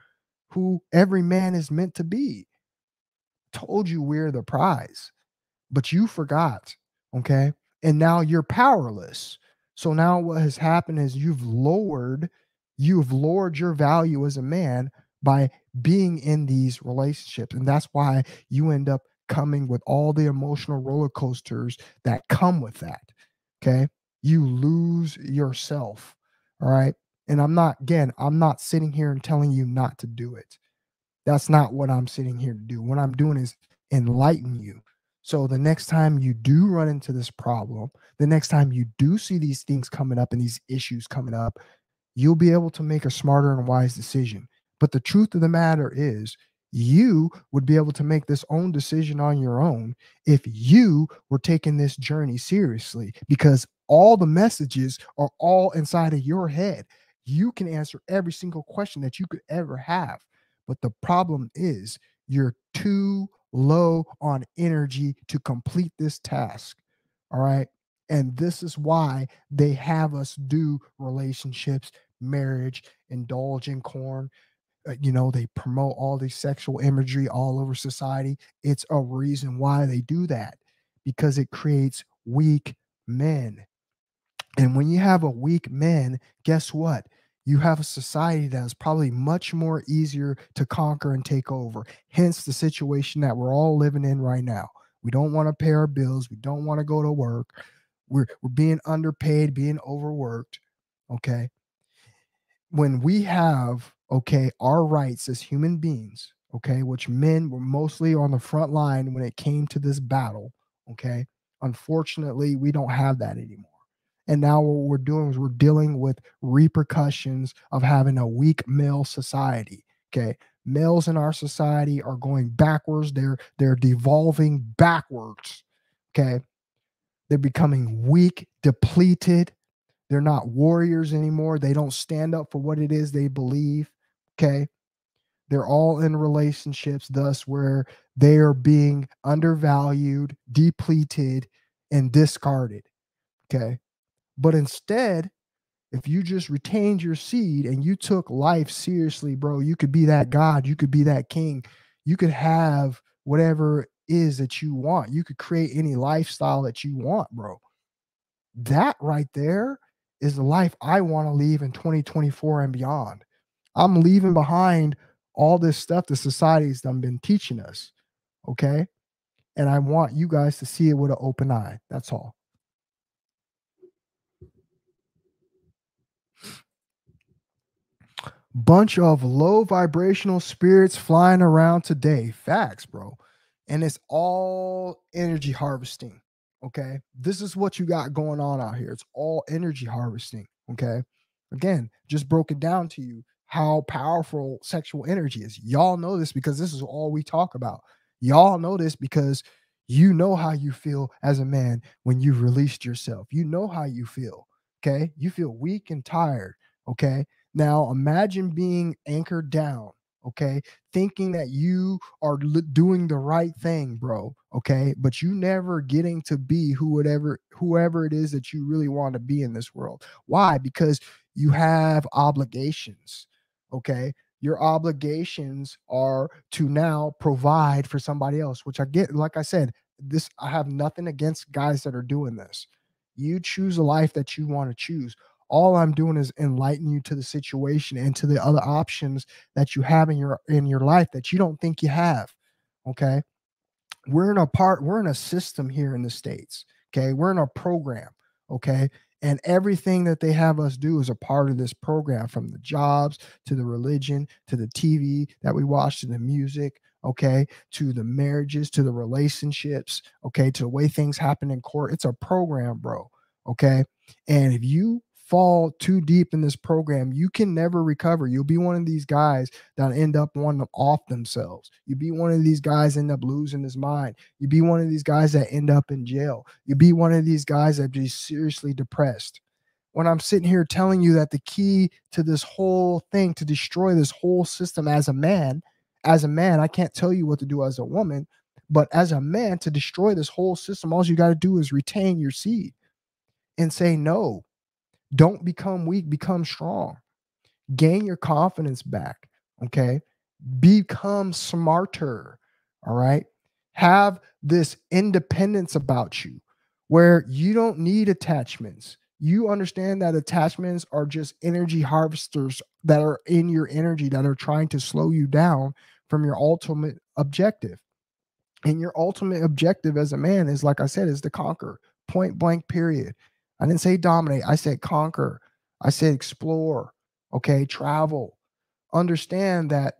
who every man is meant to be. Told you we're the prize, but you forgot. Okay. And now you're powerless. So now what has happened is you've lowered, you've lowered your value as a man by being in these relationships. And that's why you end up coming with all the emotional roller coasters that come with that. Okay. You lose yourself. All right. And I'm not, again, I'm not sitting here and telling you not to do it. That's not what I'm sitting here to do. What I'm doing is enlighten you. So the next time you do run into this problem, the next time you do see these things coming up and these issues coming up, you'll be able to make a smarter and wise decision. But the truth of the matter is, you would be able to make this own decision on your own if you were taking this journey seriously because all the messages are all inside of your head you can answer every single question that you could ever have. But the problem is you're too low on energy to complete this task. All right. And this is why they have us do relationships, marriage, indulge in corn. Uh, you know, they promote all these sexual imagery all over society. It's a reason why they do that because it creates weak men. And when you have a weak man, guess what? You have a society that is probably much more easier to conquer and take over. Hence the situation that we're all living in right now. We don't want to pay our bills. We don't want to go to work. We're, we're being underpaid, being overworked. Okay. When we have, okay, our rights as human beings, okay, which men were mostly on the front line when it came to this battle, okay, unfortunately, we don't have that anymore. And now what we're doing is we're dealing with repercussions of having a weak male society. Okay. Males in our society are going backwards. They're they're devolving backwards. Okay. They're becoming weak, depleted. They're not warriors anymore. They don't stand up for what it is they believe. Okay. They're all in relationships, thus, where they are being undervalued, depleted, and discarded. Okay. But instead, if you just retained your seed and you took life seriously, bro, you could be that God, you could be that king, you could have whatever is that you want. You could create any lifestyle that you want, bro. That right there is the life I want to leave in 2024 and beyond. I'm leaving behind all this stuff the society's done been teaching us. Okay. And I want you guys to see it with an open eye. That's all. Bunch of low vibrational spirits flying around today. Facts, bro. And it's all energy harvesting. Okay. This is what you got going on out here. It's all energy harvesting. Okay. Again, just broke it down to you how powerful sexual energy is. Y'all know this because this is all we talk about. Y'all know this because you know how you feel as a man when you've released yourself. You know how you feel. Okay. You feel weak and tired. Okay. Now, imagine being anchored down, okay, thinking that you are doing the right thing, bro, okay, but you never getting to be who whatever whoever it is that you really want to be in this world. Why? Because you have obligations, okay? Your obligations are to now provide for somebody else, which I get, like I said, this I have nothing against guys that are doing this. You choose a life that you want to choose all i'm doing is enlighten you to the situation and to the other options that you have in your in your life that you don't think you have okay we're in a part, we're in a system here in the States. Okay. We're in a program. Okay. And everything that they have us do is a part of this program from the jobs to the religion to the TV that we watch to the music, okay, to the marriages to the relationships, okay, to the way things happen in court. It's a program, bro. Okay. And if you fall too deep in this program, you can never recover. You'll be one of these guys that end up wanting to off themselves. You'll be one of these guys end up losing his mind. You'll be one of these guys that end up in jail. You'll be one of these guys that be seriously depressed. When I'm sitting here telling you that the key to this whole thing to destroy this whole system as a man, as a man, I can't tell you what to do as a woman, but as a man to destroy this whole system, all you got to do is retain your seed and say no don't become weak, become strong. Gain your confidence back. Okay. Become smarter. All right. Have this independence about you where you don't need attachments. You understand that attachments are just energy harvesters that are in your energy that are trying to slow you down from your ultimate objective. And your ultimate objective as a man is, like I said, is to conquer point blank, period. I didn't say dominate. I said conquer. I said explore. Okay, travel. Understand that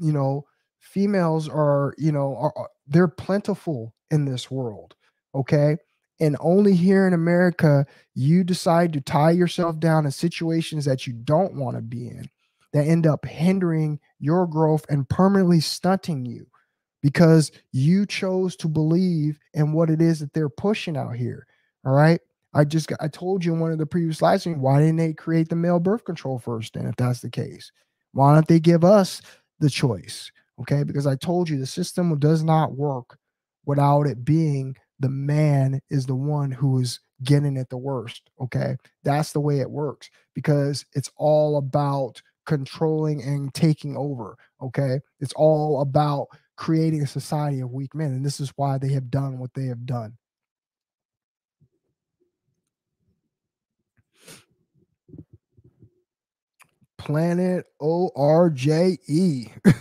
you know females are you know are, they're plentiful in this world. Okay, and only here in America you decide to tie yourself down in situations that you don't want to be in that end up hindering your growth and permanently stunting you because you chose to believe in what it is that they're pushing out here. All right. I just got, I told you in one of the previous streams, why didn't they create the male birth control first? And if that's the case, why don't they give us the choice? Okay, because I told you the system does not work without it being the man is the one who is getting it the worst. Okay, that's the way it works because it's all about controlling and taking over. Okay, it's all about creating a society of weak men, and this is why they have done what they have done. Planet O R J E.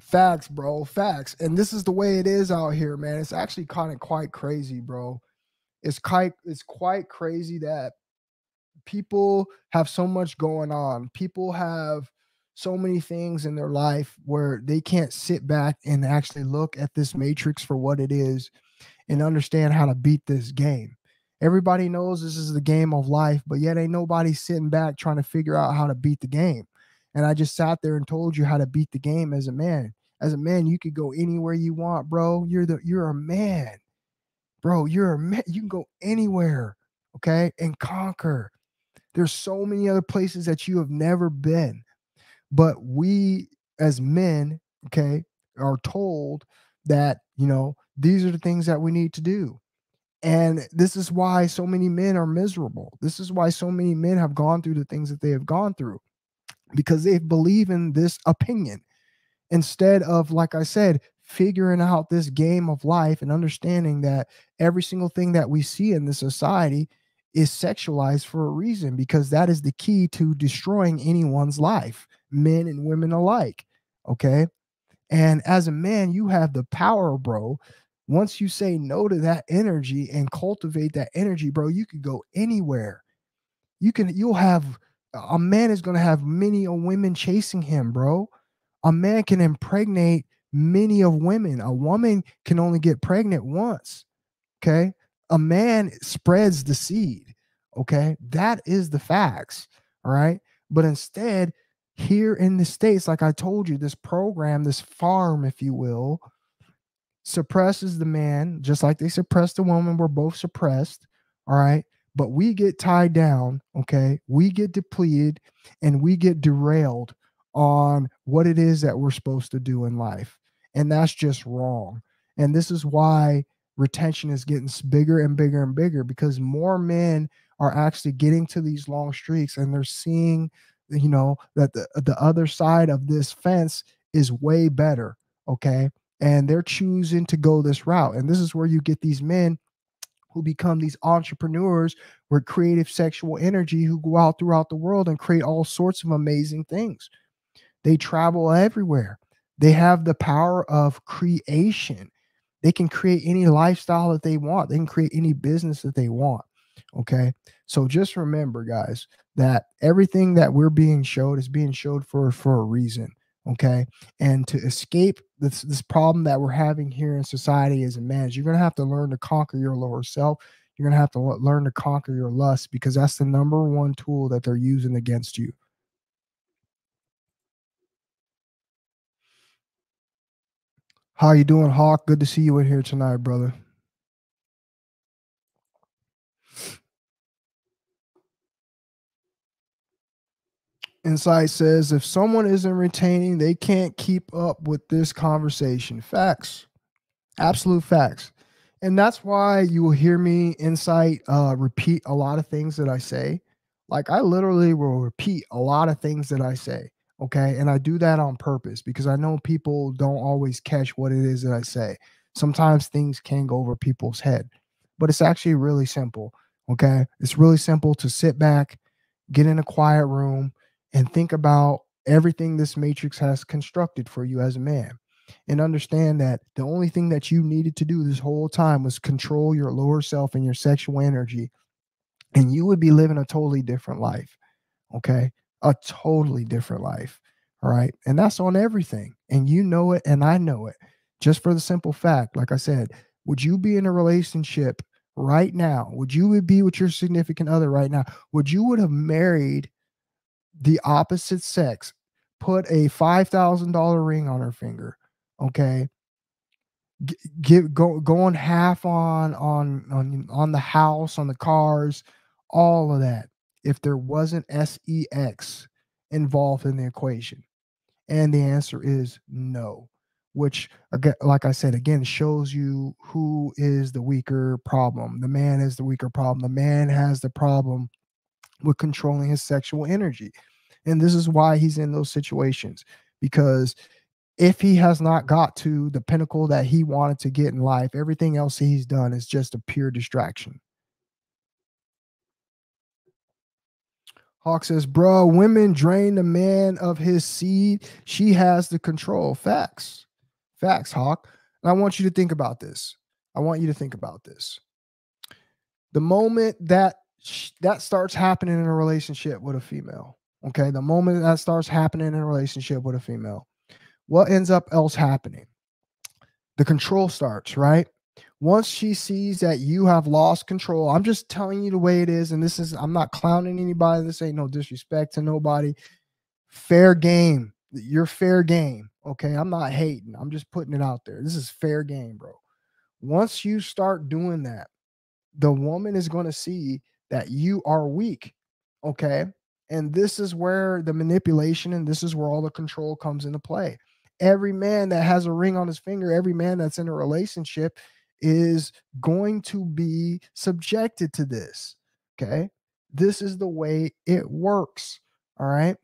Facts, bro. Facts. And this is the way it is out here, man. It's actually kind of quite crazy, bro. It's quite it's quite crazy that people have so much going on. People have so many things in their life where they can't sit back and actually look at this matrix for what it is and understand how to beat this game. Everybody knows this is the game of life, but yet ain't nobody sitting back trying to figure out how to beat the game. And I just sat there and told you how to beat the game as a man. As a man, you could go anywhere you want, bro. You're the you're a man. Bro, you're a man. You can go anywhere, okay? And conquer. There's so many other places that you have never been. But we as men, okay, are told that, you know, these are the things that we need to do. And this is why so many men are miserable. This is why so many men have gone through the things that they have gone through because they believe in this opinion instead of, like I said, figuring out this game of life and understanding that every single thing that we see in this society is sexualized for a reason because that is the key to destroying anyone's life, men and women alike. Okay. And as a man, you have the power, bro, once you say no to that energy and cultivate that energy, bro, you could go anywhere. You can, you'll have a man is going to have many of women chasing him, bro. A man can impregnate many of women. A woman can only get pregnant once. Okay. A man spreads the seed. Okay. That is the facts. All right. But instead, here in the States, like I told you, this program, this farm, if you will, suppresses the man just like they suppress the woman. We're both suppressed. All right. But we get tied down. Okay. We get depleted and we get derailed on what it is that we're supposed to do in life. And that's just wrong. And this is why retention is getting bigger and bigger and bigger because more men are actually getting to these long streaks and they're seeing you know that the, the other side of this fence is way better okay and they're choosing to go this route. And this is where you get these men who become these entrepreneurs with creative sexual energy who go out throughout the world and create all sorts of amazing things. They travel everywhere. They have the power of creation. They can create any lifestyle that they want. They can create any business that they want. Okay. So just remember, guys, that everything that we're being showed is being showed for for a reason. Okay. And to escape this this problem that we're having here in society as a man, you're gonna have to learn to conquer your lower self. You're gonna have to le- learn to conquer your lust because that's the number one tool that they're using against you. How you doing, Hawk? Good to see you in here tonight, brother. Insight says if someone isn't retaining, they can't keep up with this conversation. Facts. Absolute facts. And that's why you will hear me insight uh repeat a lot of things that I say. Like I literally will repeat a lot of things that I say. Okay. And I do that on purpose because I know people don't always catch what it is that I say. Sometimes things can go over people's head, but it's actually really simple. Okay. It's really simple to sit back, get in a quiet room, and think about everything this matrix has constructed for you as a man. And understand that the only thing that you needed to do this whole time was control your lower self and your sexual energy. And you would be living a totally different life. Okay a totally different life. All right. And that's on everything. And you know it, and I know it. Just for the simple fact, like I said, would you be in a relationship right now? Would you be with your significant other right now? Would you would have married the opposite sex, put a five thousand dollar ring on her finger, okay? Give go going half on on on on the house, on the cars, all of that if there wasn't SEX involved in the equation? And the answer is no, which, like I said, again, shows you who is the weaker problem. The man is the weaker problem. The man has the problem with controlling his sexual energy. And this is why he's in those situations because if he has not got to the pinnacle that he wanted to get in life, everything else he's done is just a pure distraction. Hawk says, bro, women drain the man of his seed. She has the control. Facts. Facts, Hawk. And I want you to think about this. I want you to think about this. The moment that that starts happening in a relationship with a female, okay, the moment that starts happening in a relationship with a female, what ends up else happening? The control starts, right? once she sees that you have lost control, I'm just telling you the way it is. And this is, I'm not clowning anybody. This ain't no disrespect to nobody. Fair game. You're fair game. Okay. I'm not hating. I'm just putting it out there. This is fair game, bro. Once you start doing that, the woman is going to see that you are weak. Okay. And this is where the manipulation and this is where all the control comes into play. Every man that has a ring on his finger, every man that's in a relationship is going to be subjected to this. Okay. This is the way it works. All right.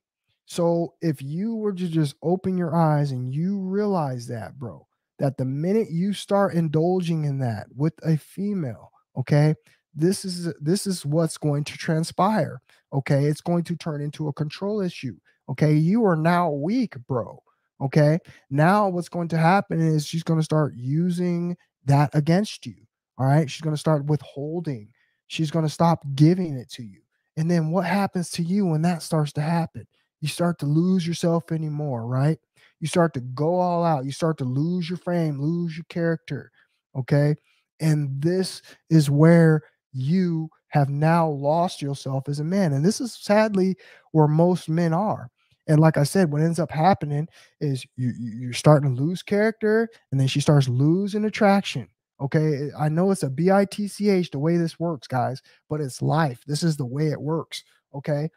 So if you were to just open your eyes and you realize that, bro, that the minute you start indulging in that with a female, okay, this is this is what's going to transpire. Okay, it's going to turn into a control issue. Okay, you are now weak, bro. Okay, now what's going to happen is she's going to start using that against you. All right. She's going to start withholding. She's going to stop giving it to you. And then what happens to you when that starts to happen? You start to lose yourself anymore, right? You start to go all out. You start to lose your frame, lose your character. Okay. And this is where you have now lost yourself as a man. And this is sadly where most men are. And like I said, what ends up happening is you you're starting to lose character, and then she starts losing attraction. Okay, I know it's a bitch the way this works, guys, but it's life. This is the way it works. Okay,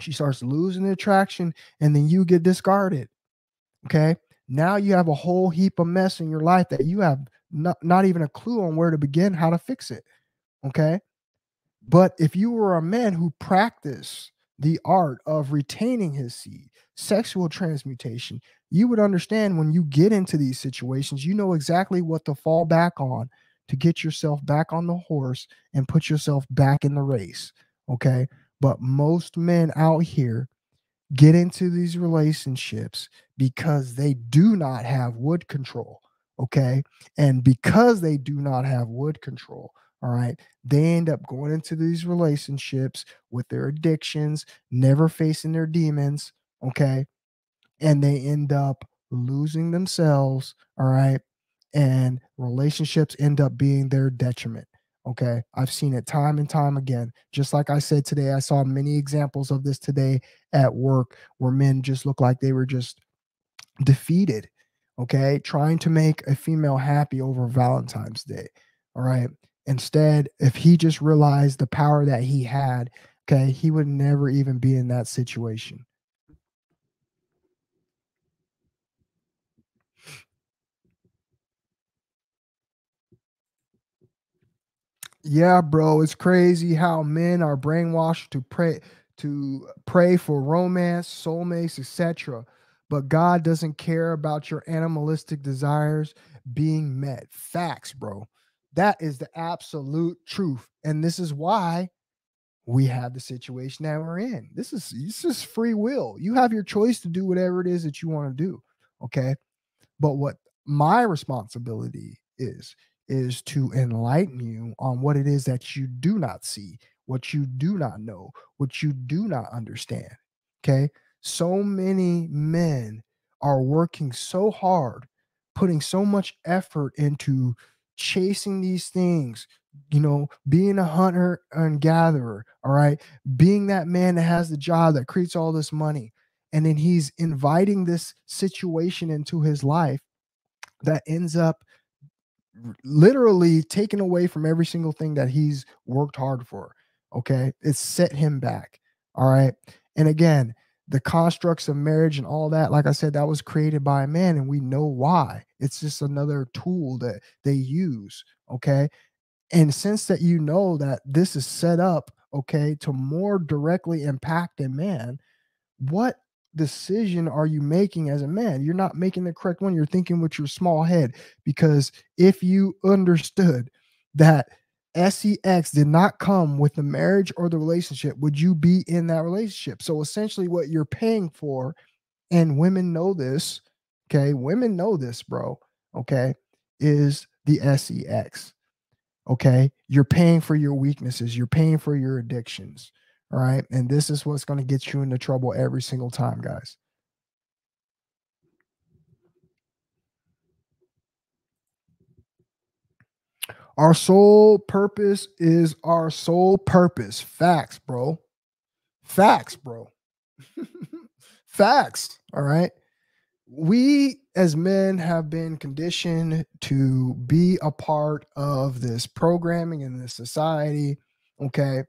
she starts losing the attraction, and then you get discarded. Okay, now you have a whole heap of mess in your life that you have not, not even a clue on where to begin, how to fix it. Okay, but if you were a man who practiced the art of retaining his seed, sexual transmutation, you would understand when you get into these situations, you know exactly what to fall back on to get yourself back on the horse and put yourself back in the race. Okay. But most men out here get into these relationships because they do not have wood control. Okay. And because they do not have wood control, all right, they end up going into these relationships with their addictions, never facing their demons. Okay. And they end up losing themselves. All right. And relationships end up being their detriment. Okay. I've seen it time and time again. Just like I said today, I saw many examples of this today at work where men just look like they were just defeated. Okay. Trying to make a female happy over Valentine's Day. All right. Instead, if he just realized the power that he had, okay, he would never even be in that situation. Yeah, bro, it's crazy how men are brainwashed to pray to pray for romance, soulmates, etc. But God doesn't care about your animalistic desires being met. Facts, bro. That is the absolute truth. And this is why we have the situation that we're in. This is this is free will. You have your choice to do whatever it is that you want to do. Okay. But what my responsibility is is to enlighten you on what it is that you do not see, what you do not know, what you do not understand. Okay. So many men are working so hard, putting so much effort into chasing these things, you know, being a hunter and gatherer, all right, being that man that has the job that creates all this money. And then he's inviting this situation into his life that ends up literally taken away from every single thing that he's worked hard for. Okay. It's set him back. All right. And again, the constructs of marriage and all that, like I said, that was created by a man, and we know why. It's just another tool that they use. Okay. And since that you know that this is set up, okay, to more directly impact a man, what decision are you making as a man? You're not making the correct one. You're thinking with your small head because if you understood that sex did not come with the marriage or the relationship, would you be in that relationship? So essentially, what you're paying for, and women know this, okay, women know this, bro, okay, is the sex. Okay, you're paying for your weaknesses, you're paying for your addictions. All right. And this is what's going to get you into trouble every single time, guys. Our sole purpose is our sole purpose. Facts, bro. Facts, bro. Facts. All right. We as men have been conditioned to be a part of this programming in this society. Okay.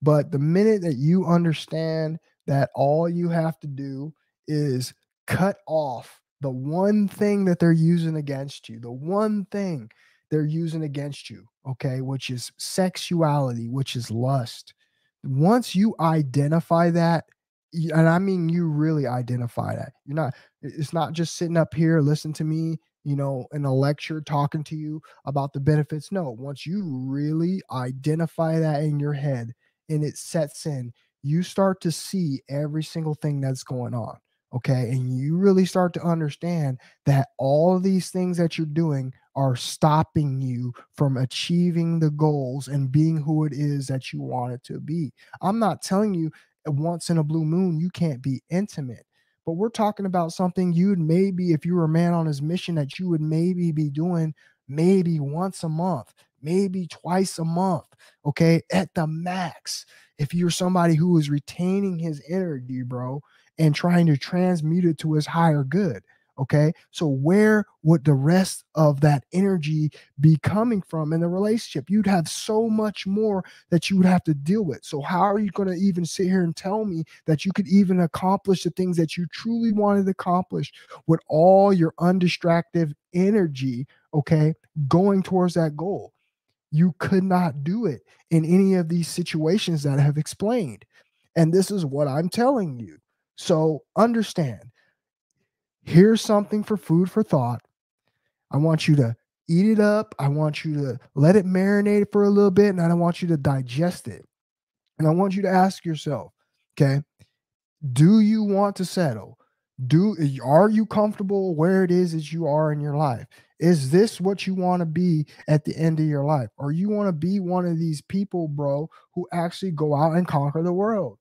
But the minute that you understand that all you have to do is cut off the one thing that they're using against you, the one thing they're using against you, okay, which is sexuality, which is lust. Once you identify that, and I mean you really identify that. You're not it's not just sitting up here listen to me, you know, in a lecture talking to you about the benefits. No, once you really identify that in your head and it sets in, you start to see every single thing that's going on. Okay. And you really start to understand that all these things that you're doing are stopping you from achieving the goals and being who it is that you want it to be. I'm not telling you uh, once in a blue moon you can't be intimate, but we're talking about something you'd maybe, if you were a man on his mission, that you would maybe be doing maybe once a month, maybe twice a month, okay, at the max. If you're somebody who is retaining his energy, bro, and trying to transmute it to his higher good. Okay. So, where would the rest of that energy be coming from in the relationship? You'd have so much more that you would have to deal with. So, how are you going to even sit here and tell me that you could even accomplish the things that you truly wanted to accomplish with all your undistractive energy? Okay. Going towards that goal. You could not do it in any of these situations that I have explained. And this is what I'm telling you. So understand here's something for food for thought. I want you to eat it up. I want you to let it marinate for a little bit, and I want you to digest it. And I want you to ask yourself, okay, do you want to settle? Do are you comfortable where it is that you are in your life? Is this what you want to be at the end of your life? Or you want to be one of these people, bro, who actually go out and conquer the world?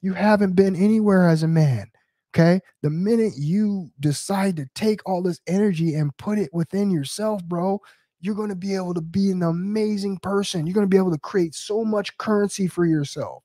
You haven't been anywhere as a man. Okay. The minute you decide to take all this energy and put it within yourself, bro, you're going to be able to be an amazing person. You're going to be able to create so much currency for yourself.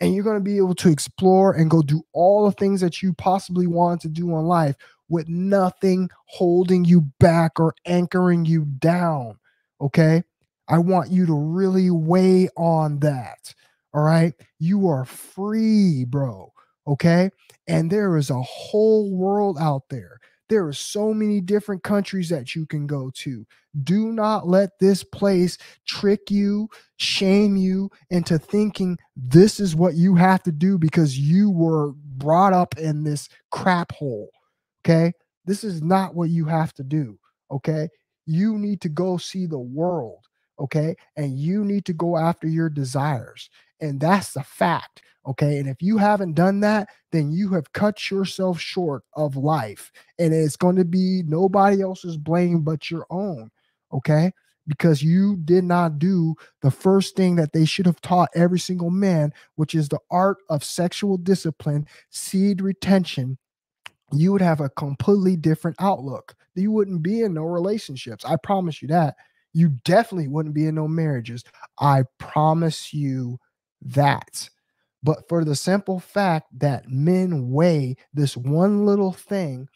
And you're going to be able to explore and go do all the things that you possibly want to do in life with nothing holding you back or anchoring you down. Okay. I want you to really weigh on that. All right. You are free, bro. Okay. And there is a whole world out there. There are so many different countries that you can go to. Do not let this place trick you, shame you into thinking this is what you have to do because you were brought up in this crap hole. Okay. This is not what you have to do. Okay. You need to go see the world. Okay. And you need to go after your desires. And that's the fact. Okay. And if you haven't done that, then you have cut yourself short of life. And it's going to be nobody else's blame but your own. Okay. Because you did not do the first thing that they should have taught every single man, which is the art of sexual discipline, seed retention. You would have a completely different outlook. You wouldn't be in no relationships. I promise you that. You definitely wouldn't be in no marriages. I promise you that but for the simple fact that men weigh this one little thing,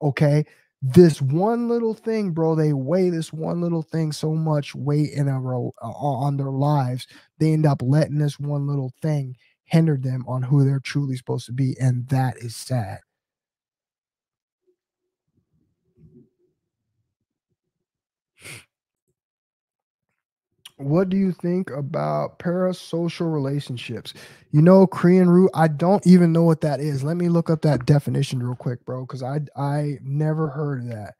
okay, this one little thing, bro, they weigh this one little thing so much weight in a row uh, on their lives, they end up letting this one little thing hinder them on who they're truly supposed to be, and that is sad. What do you think about parasocial relationships? You know, Korean root. I don't even know what that is. Let me look up that definition real quick, bro, because I I never heard of that.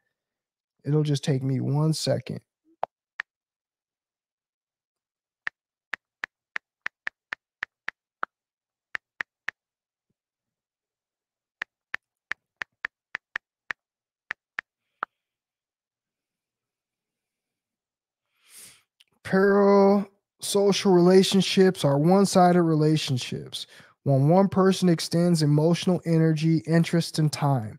It'll just take me one second. Parasocial relationships are one sided relationships when one person extends emotional energy, interest, and time,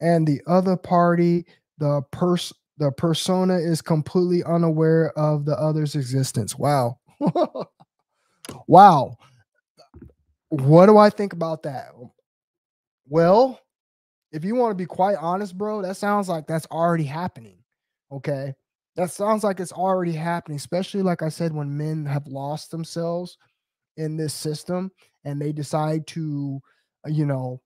and the other party, the person, the persona is completely unaware of the other's existence. Wow. wow. What do I think about that? Well, if you want to be quite honest, bro, that sounds like that's already happening. Okay that sounds like it's already happening, especially like I said, when men have lost themselves in this system and they decide to, uh, you know,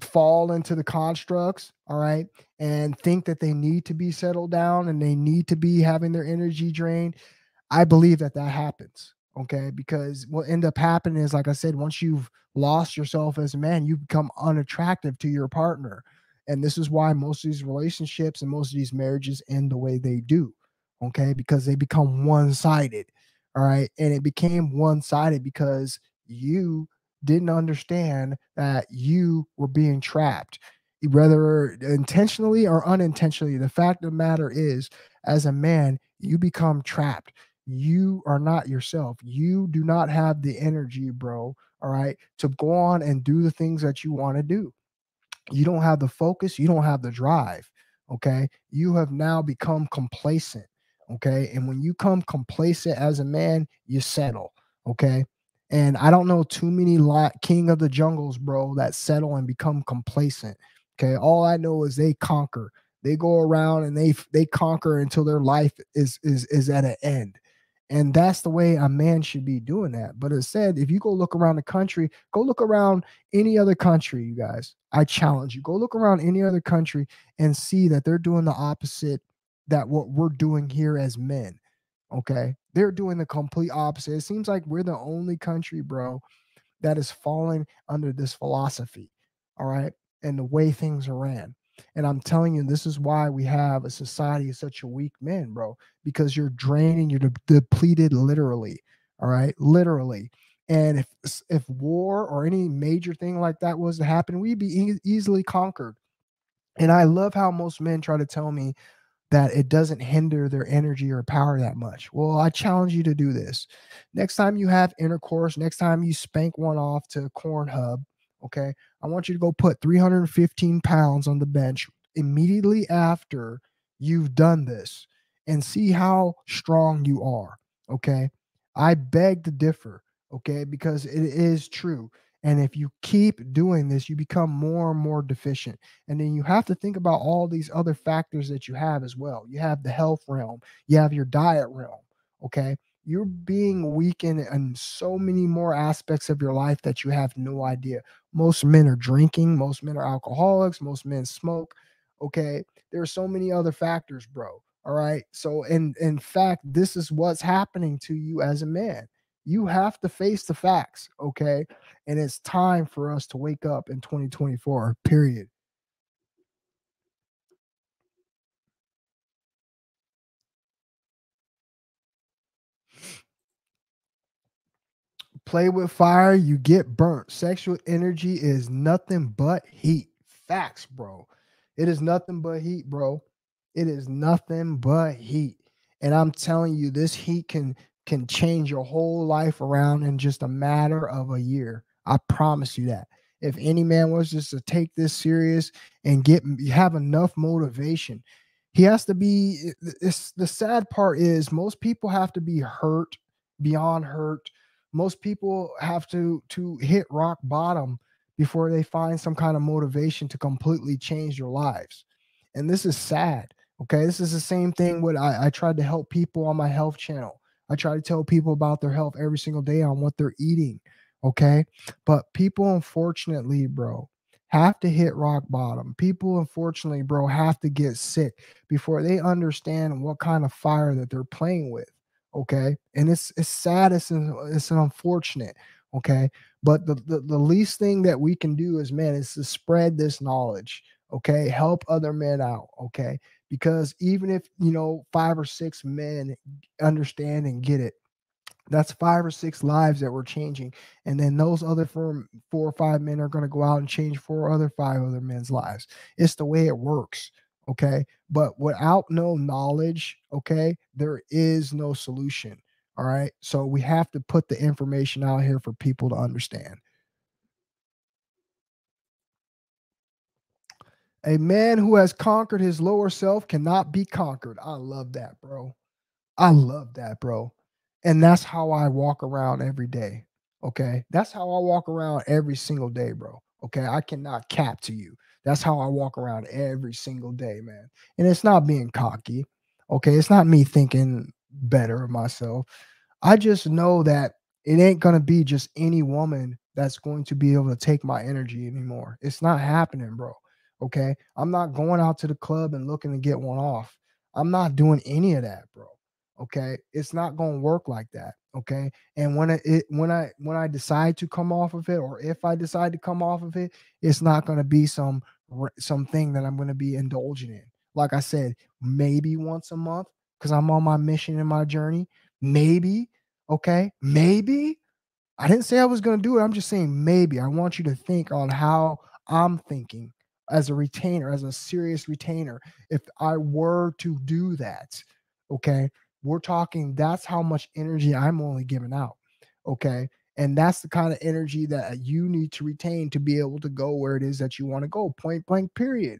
fall into the constructs, all right, and think that they need to be settled down and they need to be having their energy drained. I believe that that happens, okay, because what end up happening is, like I said, once you've lost yourself as a man, you become unattractive to your partner. And this is why most of these relationships and most of these marriages end the way they do okay, because they become one sided. All right. And it became one sided because you didn't understand that you were being trapped, whether intentionally or unintentionally. The fact of the matter is, as a man, you become trapped. You are not yourself. You do not have the energy, bro. All right. To go on and do the things that you want to do. You don't have the focus. You don't have the drive. Okay. You have now become complacent. Okay. And when you come complacent as a man, you settle. Okay. And I don't know too many king of the jungles, bro, that settle and become complacent. Okay. All I know is they conquer. They go around and they they conquer until their life is is is at an end. And that's the way a man should be doing that. But it said, if you go look around the country, go look around any other country, you guys. I challenge you. Go look around any other country and see that they're doing the opposite that what we're doing here as men. Okay. They're doing the complete opposite. It seems like we're the only country, bro, that is falling under this philosophy. All right. And the way things are ran. And I'm telling you, this is why we have a society of such a weak men, bro, because you're draining, you're de- depleted literally. All right. Literally. And if if war or any major thing like that was to happen, we'd be e- easily conquered. And I love how most men try to tell me that it doesn't hinder their energy or power that much. Well, I challenge you to do this. Next time you have intercourse, next time you spank one off to corn hub, okay, I want you to go put 315 pounds on the bench immediately after you've done this and see how strong you are. Okay. I beg to differ. Okay. Because it is true. And if you keep doing this, you become more and more deficient. And then you have to think about all these other factors that you have as well. You have the health realm, you have your diet realm. Okay. You're being weakened in so many more aspects of your life that you have no idea. Most men are drinking, most men are alcoholics, most men smoke. Okay. There are so many other factors, bro. All right. So, in in fact, this is what's happening to you as a man. You have to face the facts, okay? And it's time for us to wake up in 2024, period. Play with fire, you get burnt. Sexual energy is nothing but heat. Facts, bro. It is nothing but heat, bro. It is nothing but heat. And I'm telling you, this heat can can change your whole life around in just a matter of a year. I promise you that. If any man was just to take this serious and get have enough motivation, he has to be. It's, the sad part is most people have to be hurt beyond hurt. Most people have to to hit rock bottom before they find some kind of motivation to completely change their lives. And this is sad. Okay, this is the same thing. What I, I tried to help people on my health channel I try to tell people about their health every single day on what they're eating. Okay. But people, unfortunately, bro, have to hit rock bottom. People, unfortunately, bro, have to get sick before they understand what kind of fire that they're playing with. Okay. And it's it's sad, it's, it's unfortunate. Okay. But the, the, the least thing that we can do as men is to spread this knowledge. Okay. Help other men out. Okay because even if you know five or six men understand and get it that's five or six lives that we're changing and then those other four, four or five men are going to go out and change four other five other men's lives. It's the way it works okay? But without no knowledge okay there is no solution all right? So we have to put the information out here for people to understand A man who has conquered his lower self cannot be conquered. I love that, bro. I love that, bro. And that's how I walk around every day. Okay. That's how I walk around every single day, bro. Okay. I cannot cap to you. That's how I walk around every single day, man. And it's not being cocky. Okay. It's not me thinking better of myself. I just know that it ain't going to be just any woman that's going to be able to take my energy anymore. It's not happening, bro. Okay. I'm not going out to the club and looking to get one off. I'm not doing any of that, bro. Okay. It's not going to work like that. Okay. And when I, it, when I, when I decide to come off of it, or if I decide to come off of it, it's not going to be some, something that I'm going to be indulging in. Like I said, maybe once a month because I'm on my mission and my journey. Maybe. Okay. Maybe. I didn't say I was going to do it. I'm just saying maybe. I want you to think on how I'm thinking as a retainer, as a serious retainer, if I were to do that, okay, we're talking that's how much energy I'm only giving out, okay. And that's the kind of energy that you need to retain to be able to go where it is that you want to go, point blank, period.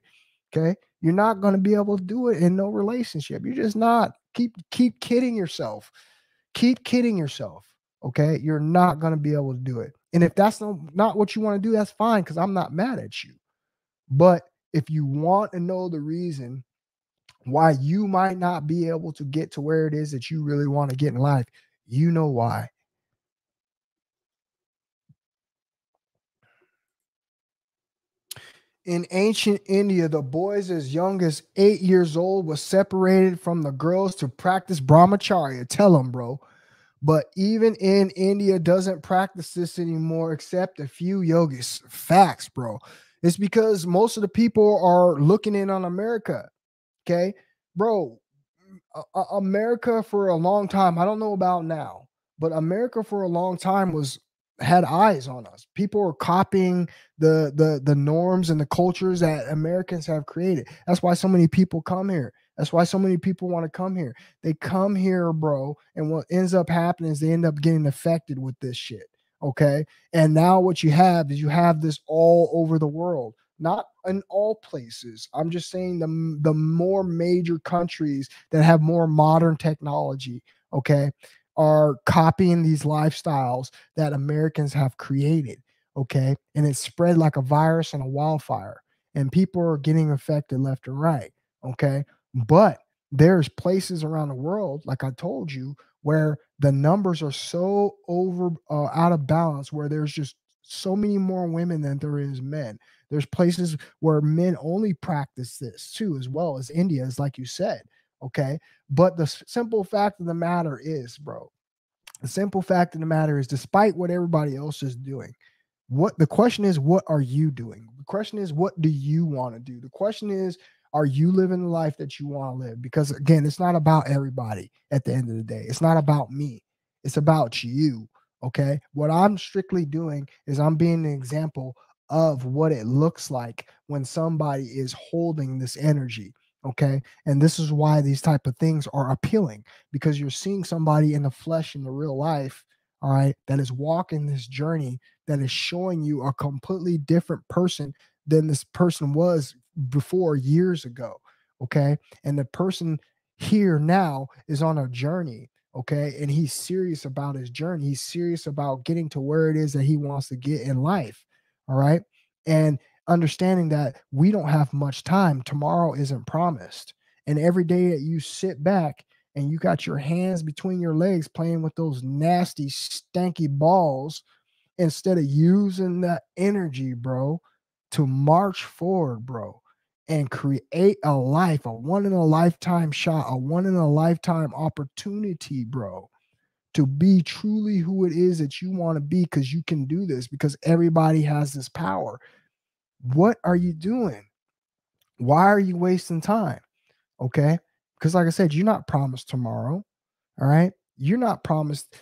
Okay. You're not going to be able to do it in no relationship. You're just not. Keep keep kidding yourself. Keep kidding yourself. Okay. You're not going to be able to do it. And if that's no, not what you want to do, that's fine because I'm not mad at you. But if you want to know the reason why you might not be able to get to where it is that you really want to get in life, you know why. In ancient India, the boys as young as eight years old was separated from the girls to practice brahmacharya. Tell them, bro. But even in India, doesn't practice this anymore except a few yogis. Facts, bro. It's because most of the people are looking in on America. Okay, bro, America for a long time, I don't know about now, but America for a long time was had eyes on us. People are copying the the the norms and the cultures that Americans have created. That's why so many people come here. That's why so many people want to come here. They come here, bro, and what ends up happening is they end up getting affected with this shit. Okay. And now what you have is you have this all over the world, not in all places. I'm just saying the the more major countries that have more modern technology, okay, are copying these lifestyles that Americans have created. Okay. And it's spread like a virus and a wildfire. And people are getting affected left and right. Okay. But there's places around the world, like I told you, where the numbers are so over uh, out of balance, where there's just so many more women than there is men. There's places where men only practice this too, as well as India, is like you said. Okay. But the simple fact of the matter is, bro, the simple fact of the matter is, despite what everybody else is doing, what the question is, what are you doing? The question is, what do you want to do? The question is, are you living the life that you want to live? Because again, it's not about everybody at the end of the day. It's not about me. It's about you. Okay. What I'm strictly doing is I'm being an example of what it looks like when somebody is holding this energy. Okay. And this is why these type of things are appealing because you're seeing somebody in the flesh in the real life. All right. That is walking this journey that is showing you a completely different person than this person was before years ago. Okay. And the person here now is on a journey. Okay. And he's serious about his journey. He's serious about getting to where it is that he wants to get in life. All right. And understanding that we don't have much time, tomorrow isn't promised. And every day that you sit back and you got your hands between your legs playing with those nasty, stanky balls, instead of using that energy, bro, to march forward, bro, and create a life, a one in a lifetime shot, a one in a lifetime opportunity, bro, to be truly who it is that you want to be because you can do this because everybody has this power. What are you doing? Why are you wasting time? Okay. Because, like I said, you're not promised tomorrow. All right. You're not promised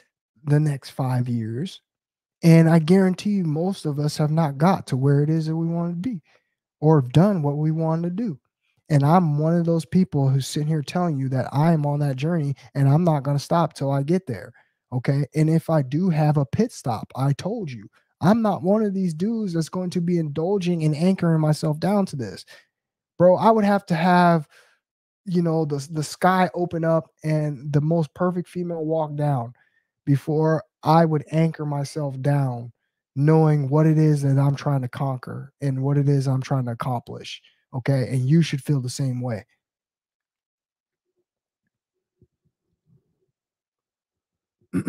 the next five years. And I guarantee you, most of us have not got to where it is that we want to be or have done what we want to do. And I'm one of those people who's sitting here telling you that I am on that journey and I'm not going to stop till I get there. Okay. And if I do have a pit stop, I told you, I'm not one of these dudes that's going to be indulging and anchoring myself down to this. Bro, I would have to have, you know, the, the sky open up and the most perfect female walk down before I would anchor myself down, knowing what it is that I'm trying to conquer and what it is I'm trying to accomplish. Okay. And you should feel the same way.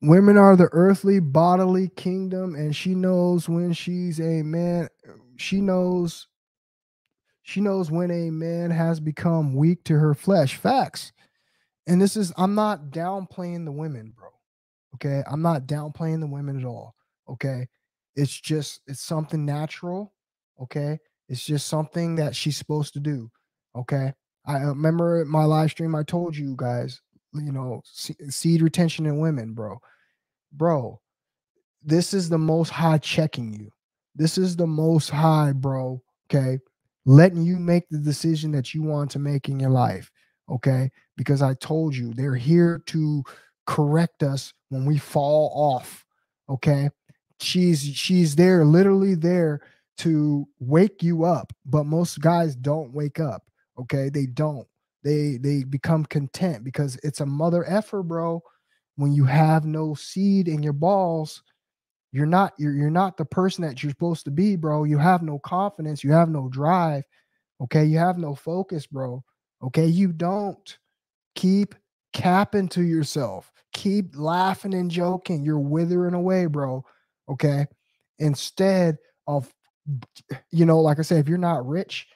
Women are the earthly bodily kingdom, and she knows when she's a man. She knows. She knows when a man has become weak to her flesh. Facts. And this is, I'm not downplaying the women, bro. Okay. I'm not downplaying the women at all. Okay. It's just, it's something natural. Okay. It's just something that she's supposed to do. Okay. I uh, remember my live stream, I told you guys, you know, seed retention in women, bro. Bro, this is the most high checking you. This is the most high, bro. Okay. Letting you make the decision that you want to make in your life. Okay. Because I told you they're here to correct us when we fall off. Okay. She's she's there, literally there to wake you up. But most guys don't wake up. Okay. They don't. They they become content because it's a mother effer, bro. When you have no seed in your balls, you're not you're, you're not the person that you're supposed to be bro you have no confidence you have no drive okay you have no focus bro okay? You don't keep capping to yourself. Keep laughing and joking. You're withering away bro okay? Instead of you know like i said if you're not rich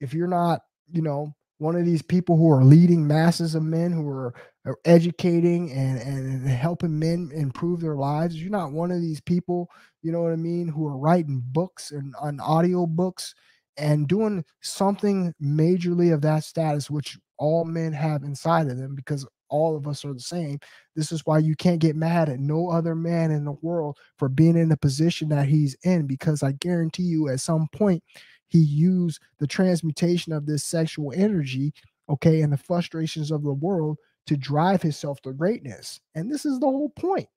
if you're not you know one of these people who are leading masses of men who are, are educating and, and helping men improve their lives you're not one of these people you know what i mean who are writing books and on audio books and doing something majorly of that status, which all men have inside of them, because all of us are the same. This is why you can't get mad at no other man in the world for being in the position that he's in, because I guarantee you at some point he used the transmutation of this sexual energy, okay, and the frustrations of the world to drive himself to greatness. And this is the whole point.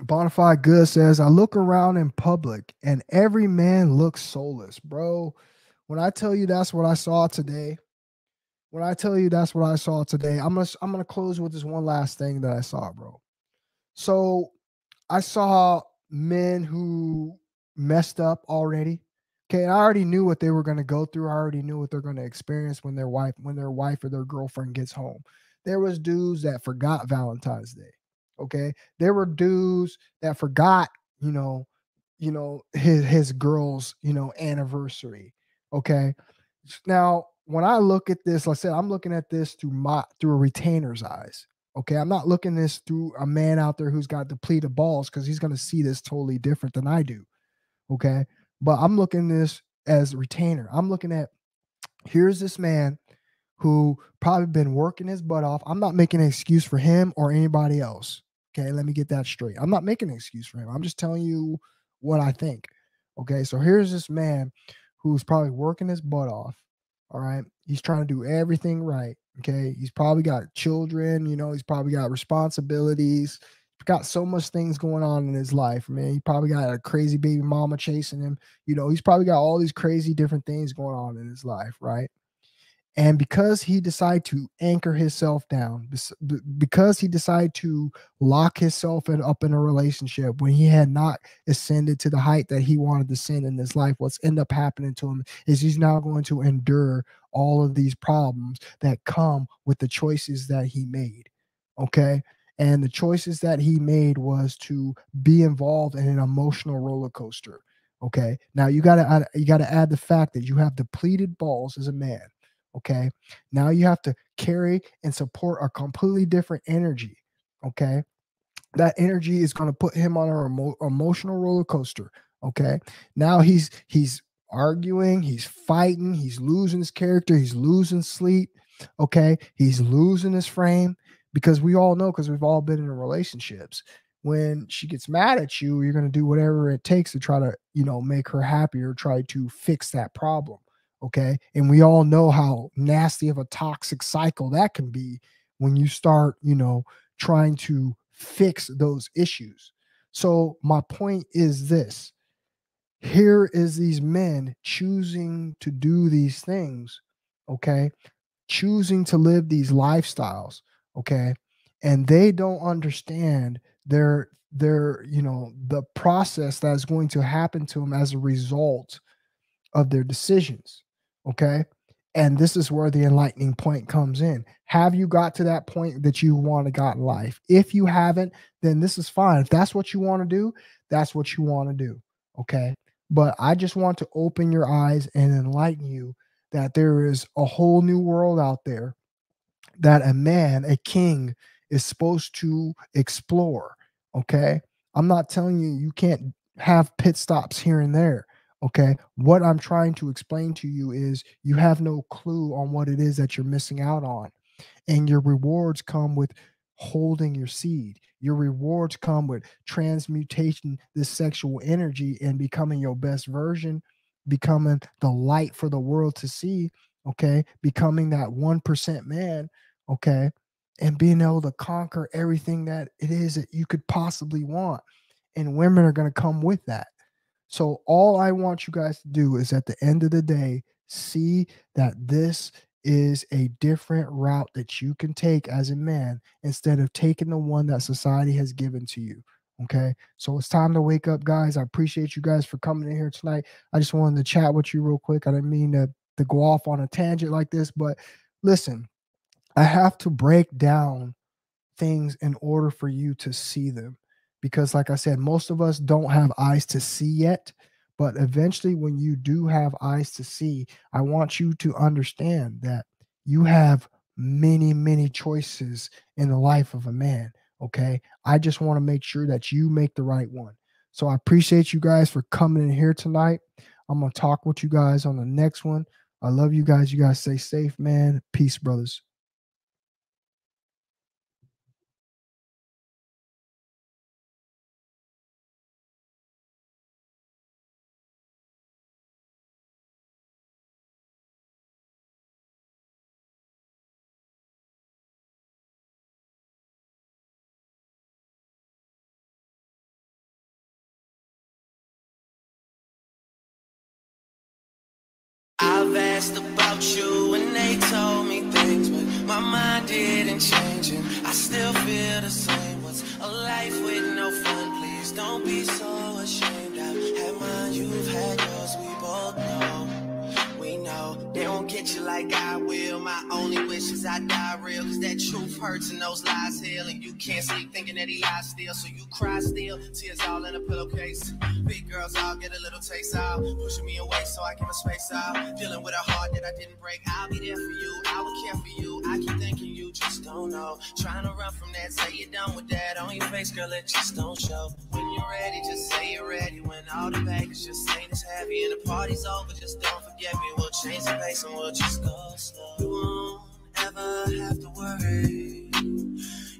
Bonafide Good says, I look around in public and every man looks soulless, bro. When I tell you that's what I saw today, when I tell you that's what I saw today, I'm gonna I'm gonna close with this one last thing that I saw, bro. So I saw men who messed up already. Okay, I already knew what they were gonna go through. I already knew what they're gonna experience when their wife, when their wife or their girlfriend gets home. There was dudes that forgot Valentine's Day. Okay. There were dudes that forgot, you know, you know, his his girl's, you know, anniversary. Okay. Now, when I look at this, like I said, I'm looking at this through my through a retainer's eyes. Okay. I'm not looking this through a man out there who's got depleted balls because he's gonna see this totally different than I do. Okay. But I'm looking this as retainer. I'm looking at here's this man who probably been working his butt off. I'm not making an excuse for him or anybody else. Okay, let me get that straight. I'm not making an excuse for him. I'm just telling you what I think. Okay, so here's this man who's probably working his butt off. All right, he's trying to do everything right. Okay, he's probably got children, you know, he's probably got responsibilities, got so much things going on in his life, man. He probably got a crazy baby mama chasing him. You know, he's probably got all these crazy different things going on in his life, right? And because he decided to anchor himself down, because he decided to lock himself in, up in a relationship when he had not ascended to the height that he wanted to ascend in his life, what's end up happening to him is he's now going to endure all of these problems that come with the choices that he made. Okay. And the choices that he made was to be involved in an emotional roller coaster. Okay. Now you gotta you gotta add the fact that you have depleted balls as a man Okay. Now you have to carry and support a completely different energy. Okay. That energy is going to put him on an emo- emotional roller coaster. Okay. Now he's, he's, arguing he's fighting he's losing his character he's losing sleep okay he's losing his frame because we all know because we've all been in relationships when she gets mad at you you're going to do whatever it takes to try to you know make her happy or try to fix that problem Okay. And we all know how nasty of a toxic cycle that can be when you start, you know, trying to fix those issues. So, my point is this here is these men choosing to do these things, okay? Choosing to live these lifestyles, okay? And they don't understand their their you know the process that's going to happen to them as a result of their decisions Okay. And this is where the enlightening point comes in. Have you got to that point that you want to got life? If you haven't, then this is fine. If that's what you want to do, that's what you want to do. Okay. But I just want to open your eyes and enlighten you that there is a whole new world out there that a man, a king, is supposed to explore. Okay. I'm not telling you you can't have pit stops here and there. Okay. What I'm trying to explain to you is you have no clue on what it is that you're missing out on. And your rewards come with holding your seed. Your rewards come with transmutation, this sexual energy, and becoming your best version, becoming the light for the world to see. Okay. Becoming that 1% man. Okay. And being able to conquer everything that it is that you could possibly want. And women are going to come with that. So all I want you guys to do is at the end of the day, see that this is a different route that you can take as a man instead of taking the one that society has given to you. Okay. So it's time to wake up, guys. I appreciate you guys for coming in here tonight. I just wanted to chat with you real quick. I didn't mean to, to go off on a tangent like this, but listen, I have to break down things in order for you to see them because like i said most of us don't have eyes to see yet but eventually when you do have eyes to see i want you to understand that you have many many choices in the life of a man Okay. I just want to make sure that you make the right one. So I appreciate you guys for coming in here tonight. I'm going to talk with you guys on the next one. I love you guys. You guys stay safe, man. Peace, brothers. My mind didn't change and I still feel the same. What's a life with no fun? Please don't be so ashamed. I've had mine, you've had yours, we both know. Know get you like I will. My only wish is I die real, cause that truth hurts and those lies heal. And you can't sleep thinking that he lies still, so you cry still. Tears all in a pillowcase. Big girls all get a little taste out, pushing me away so I give a space out. Dealing with a heart that I didn't break. I'll be there for you, I will care for you. I keep thinking you just don't know. Trying to run from that, say you're done with that on your face, girl, it just don't show. When you're ready, just say you're ready. When all the baggage just ain't as heavy and the party's over, just don't forget me. We'll change the pace and will just go slow. You won't ever have to worry.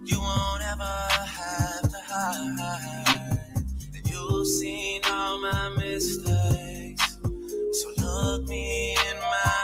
You won't ever have to hide. And you've seen all my mistakes. So look me in my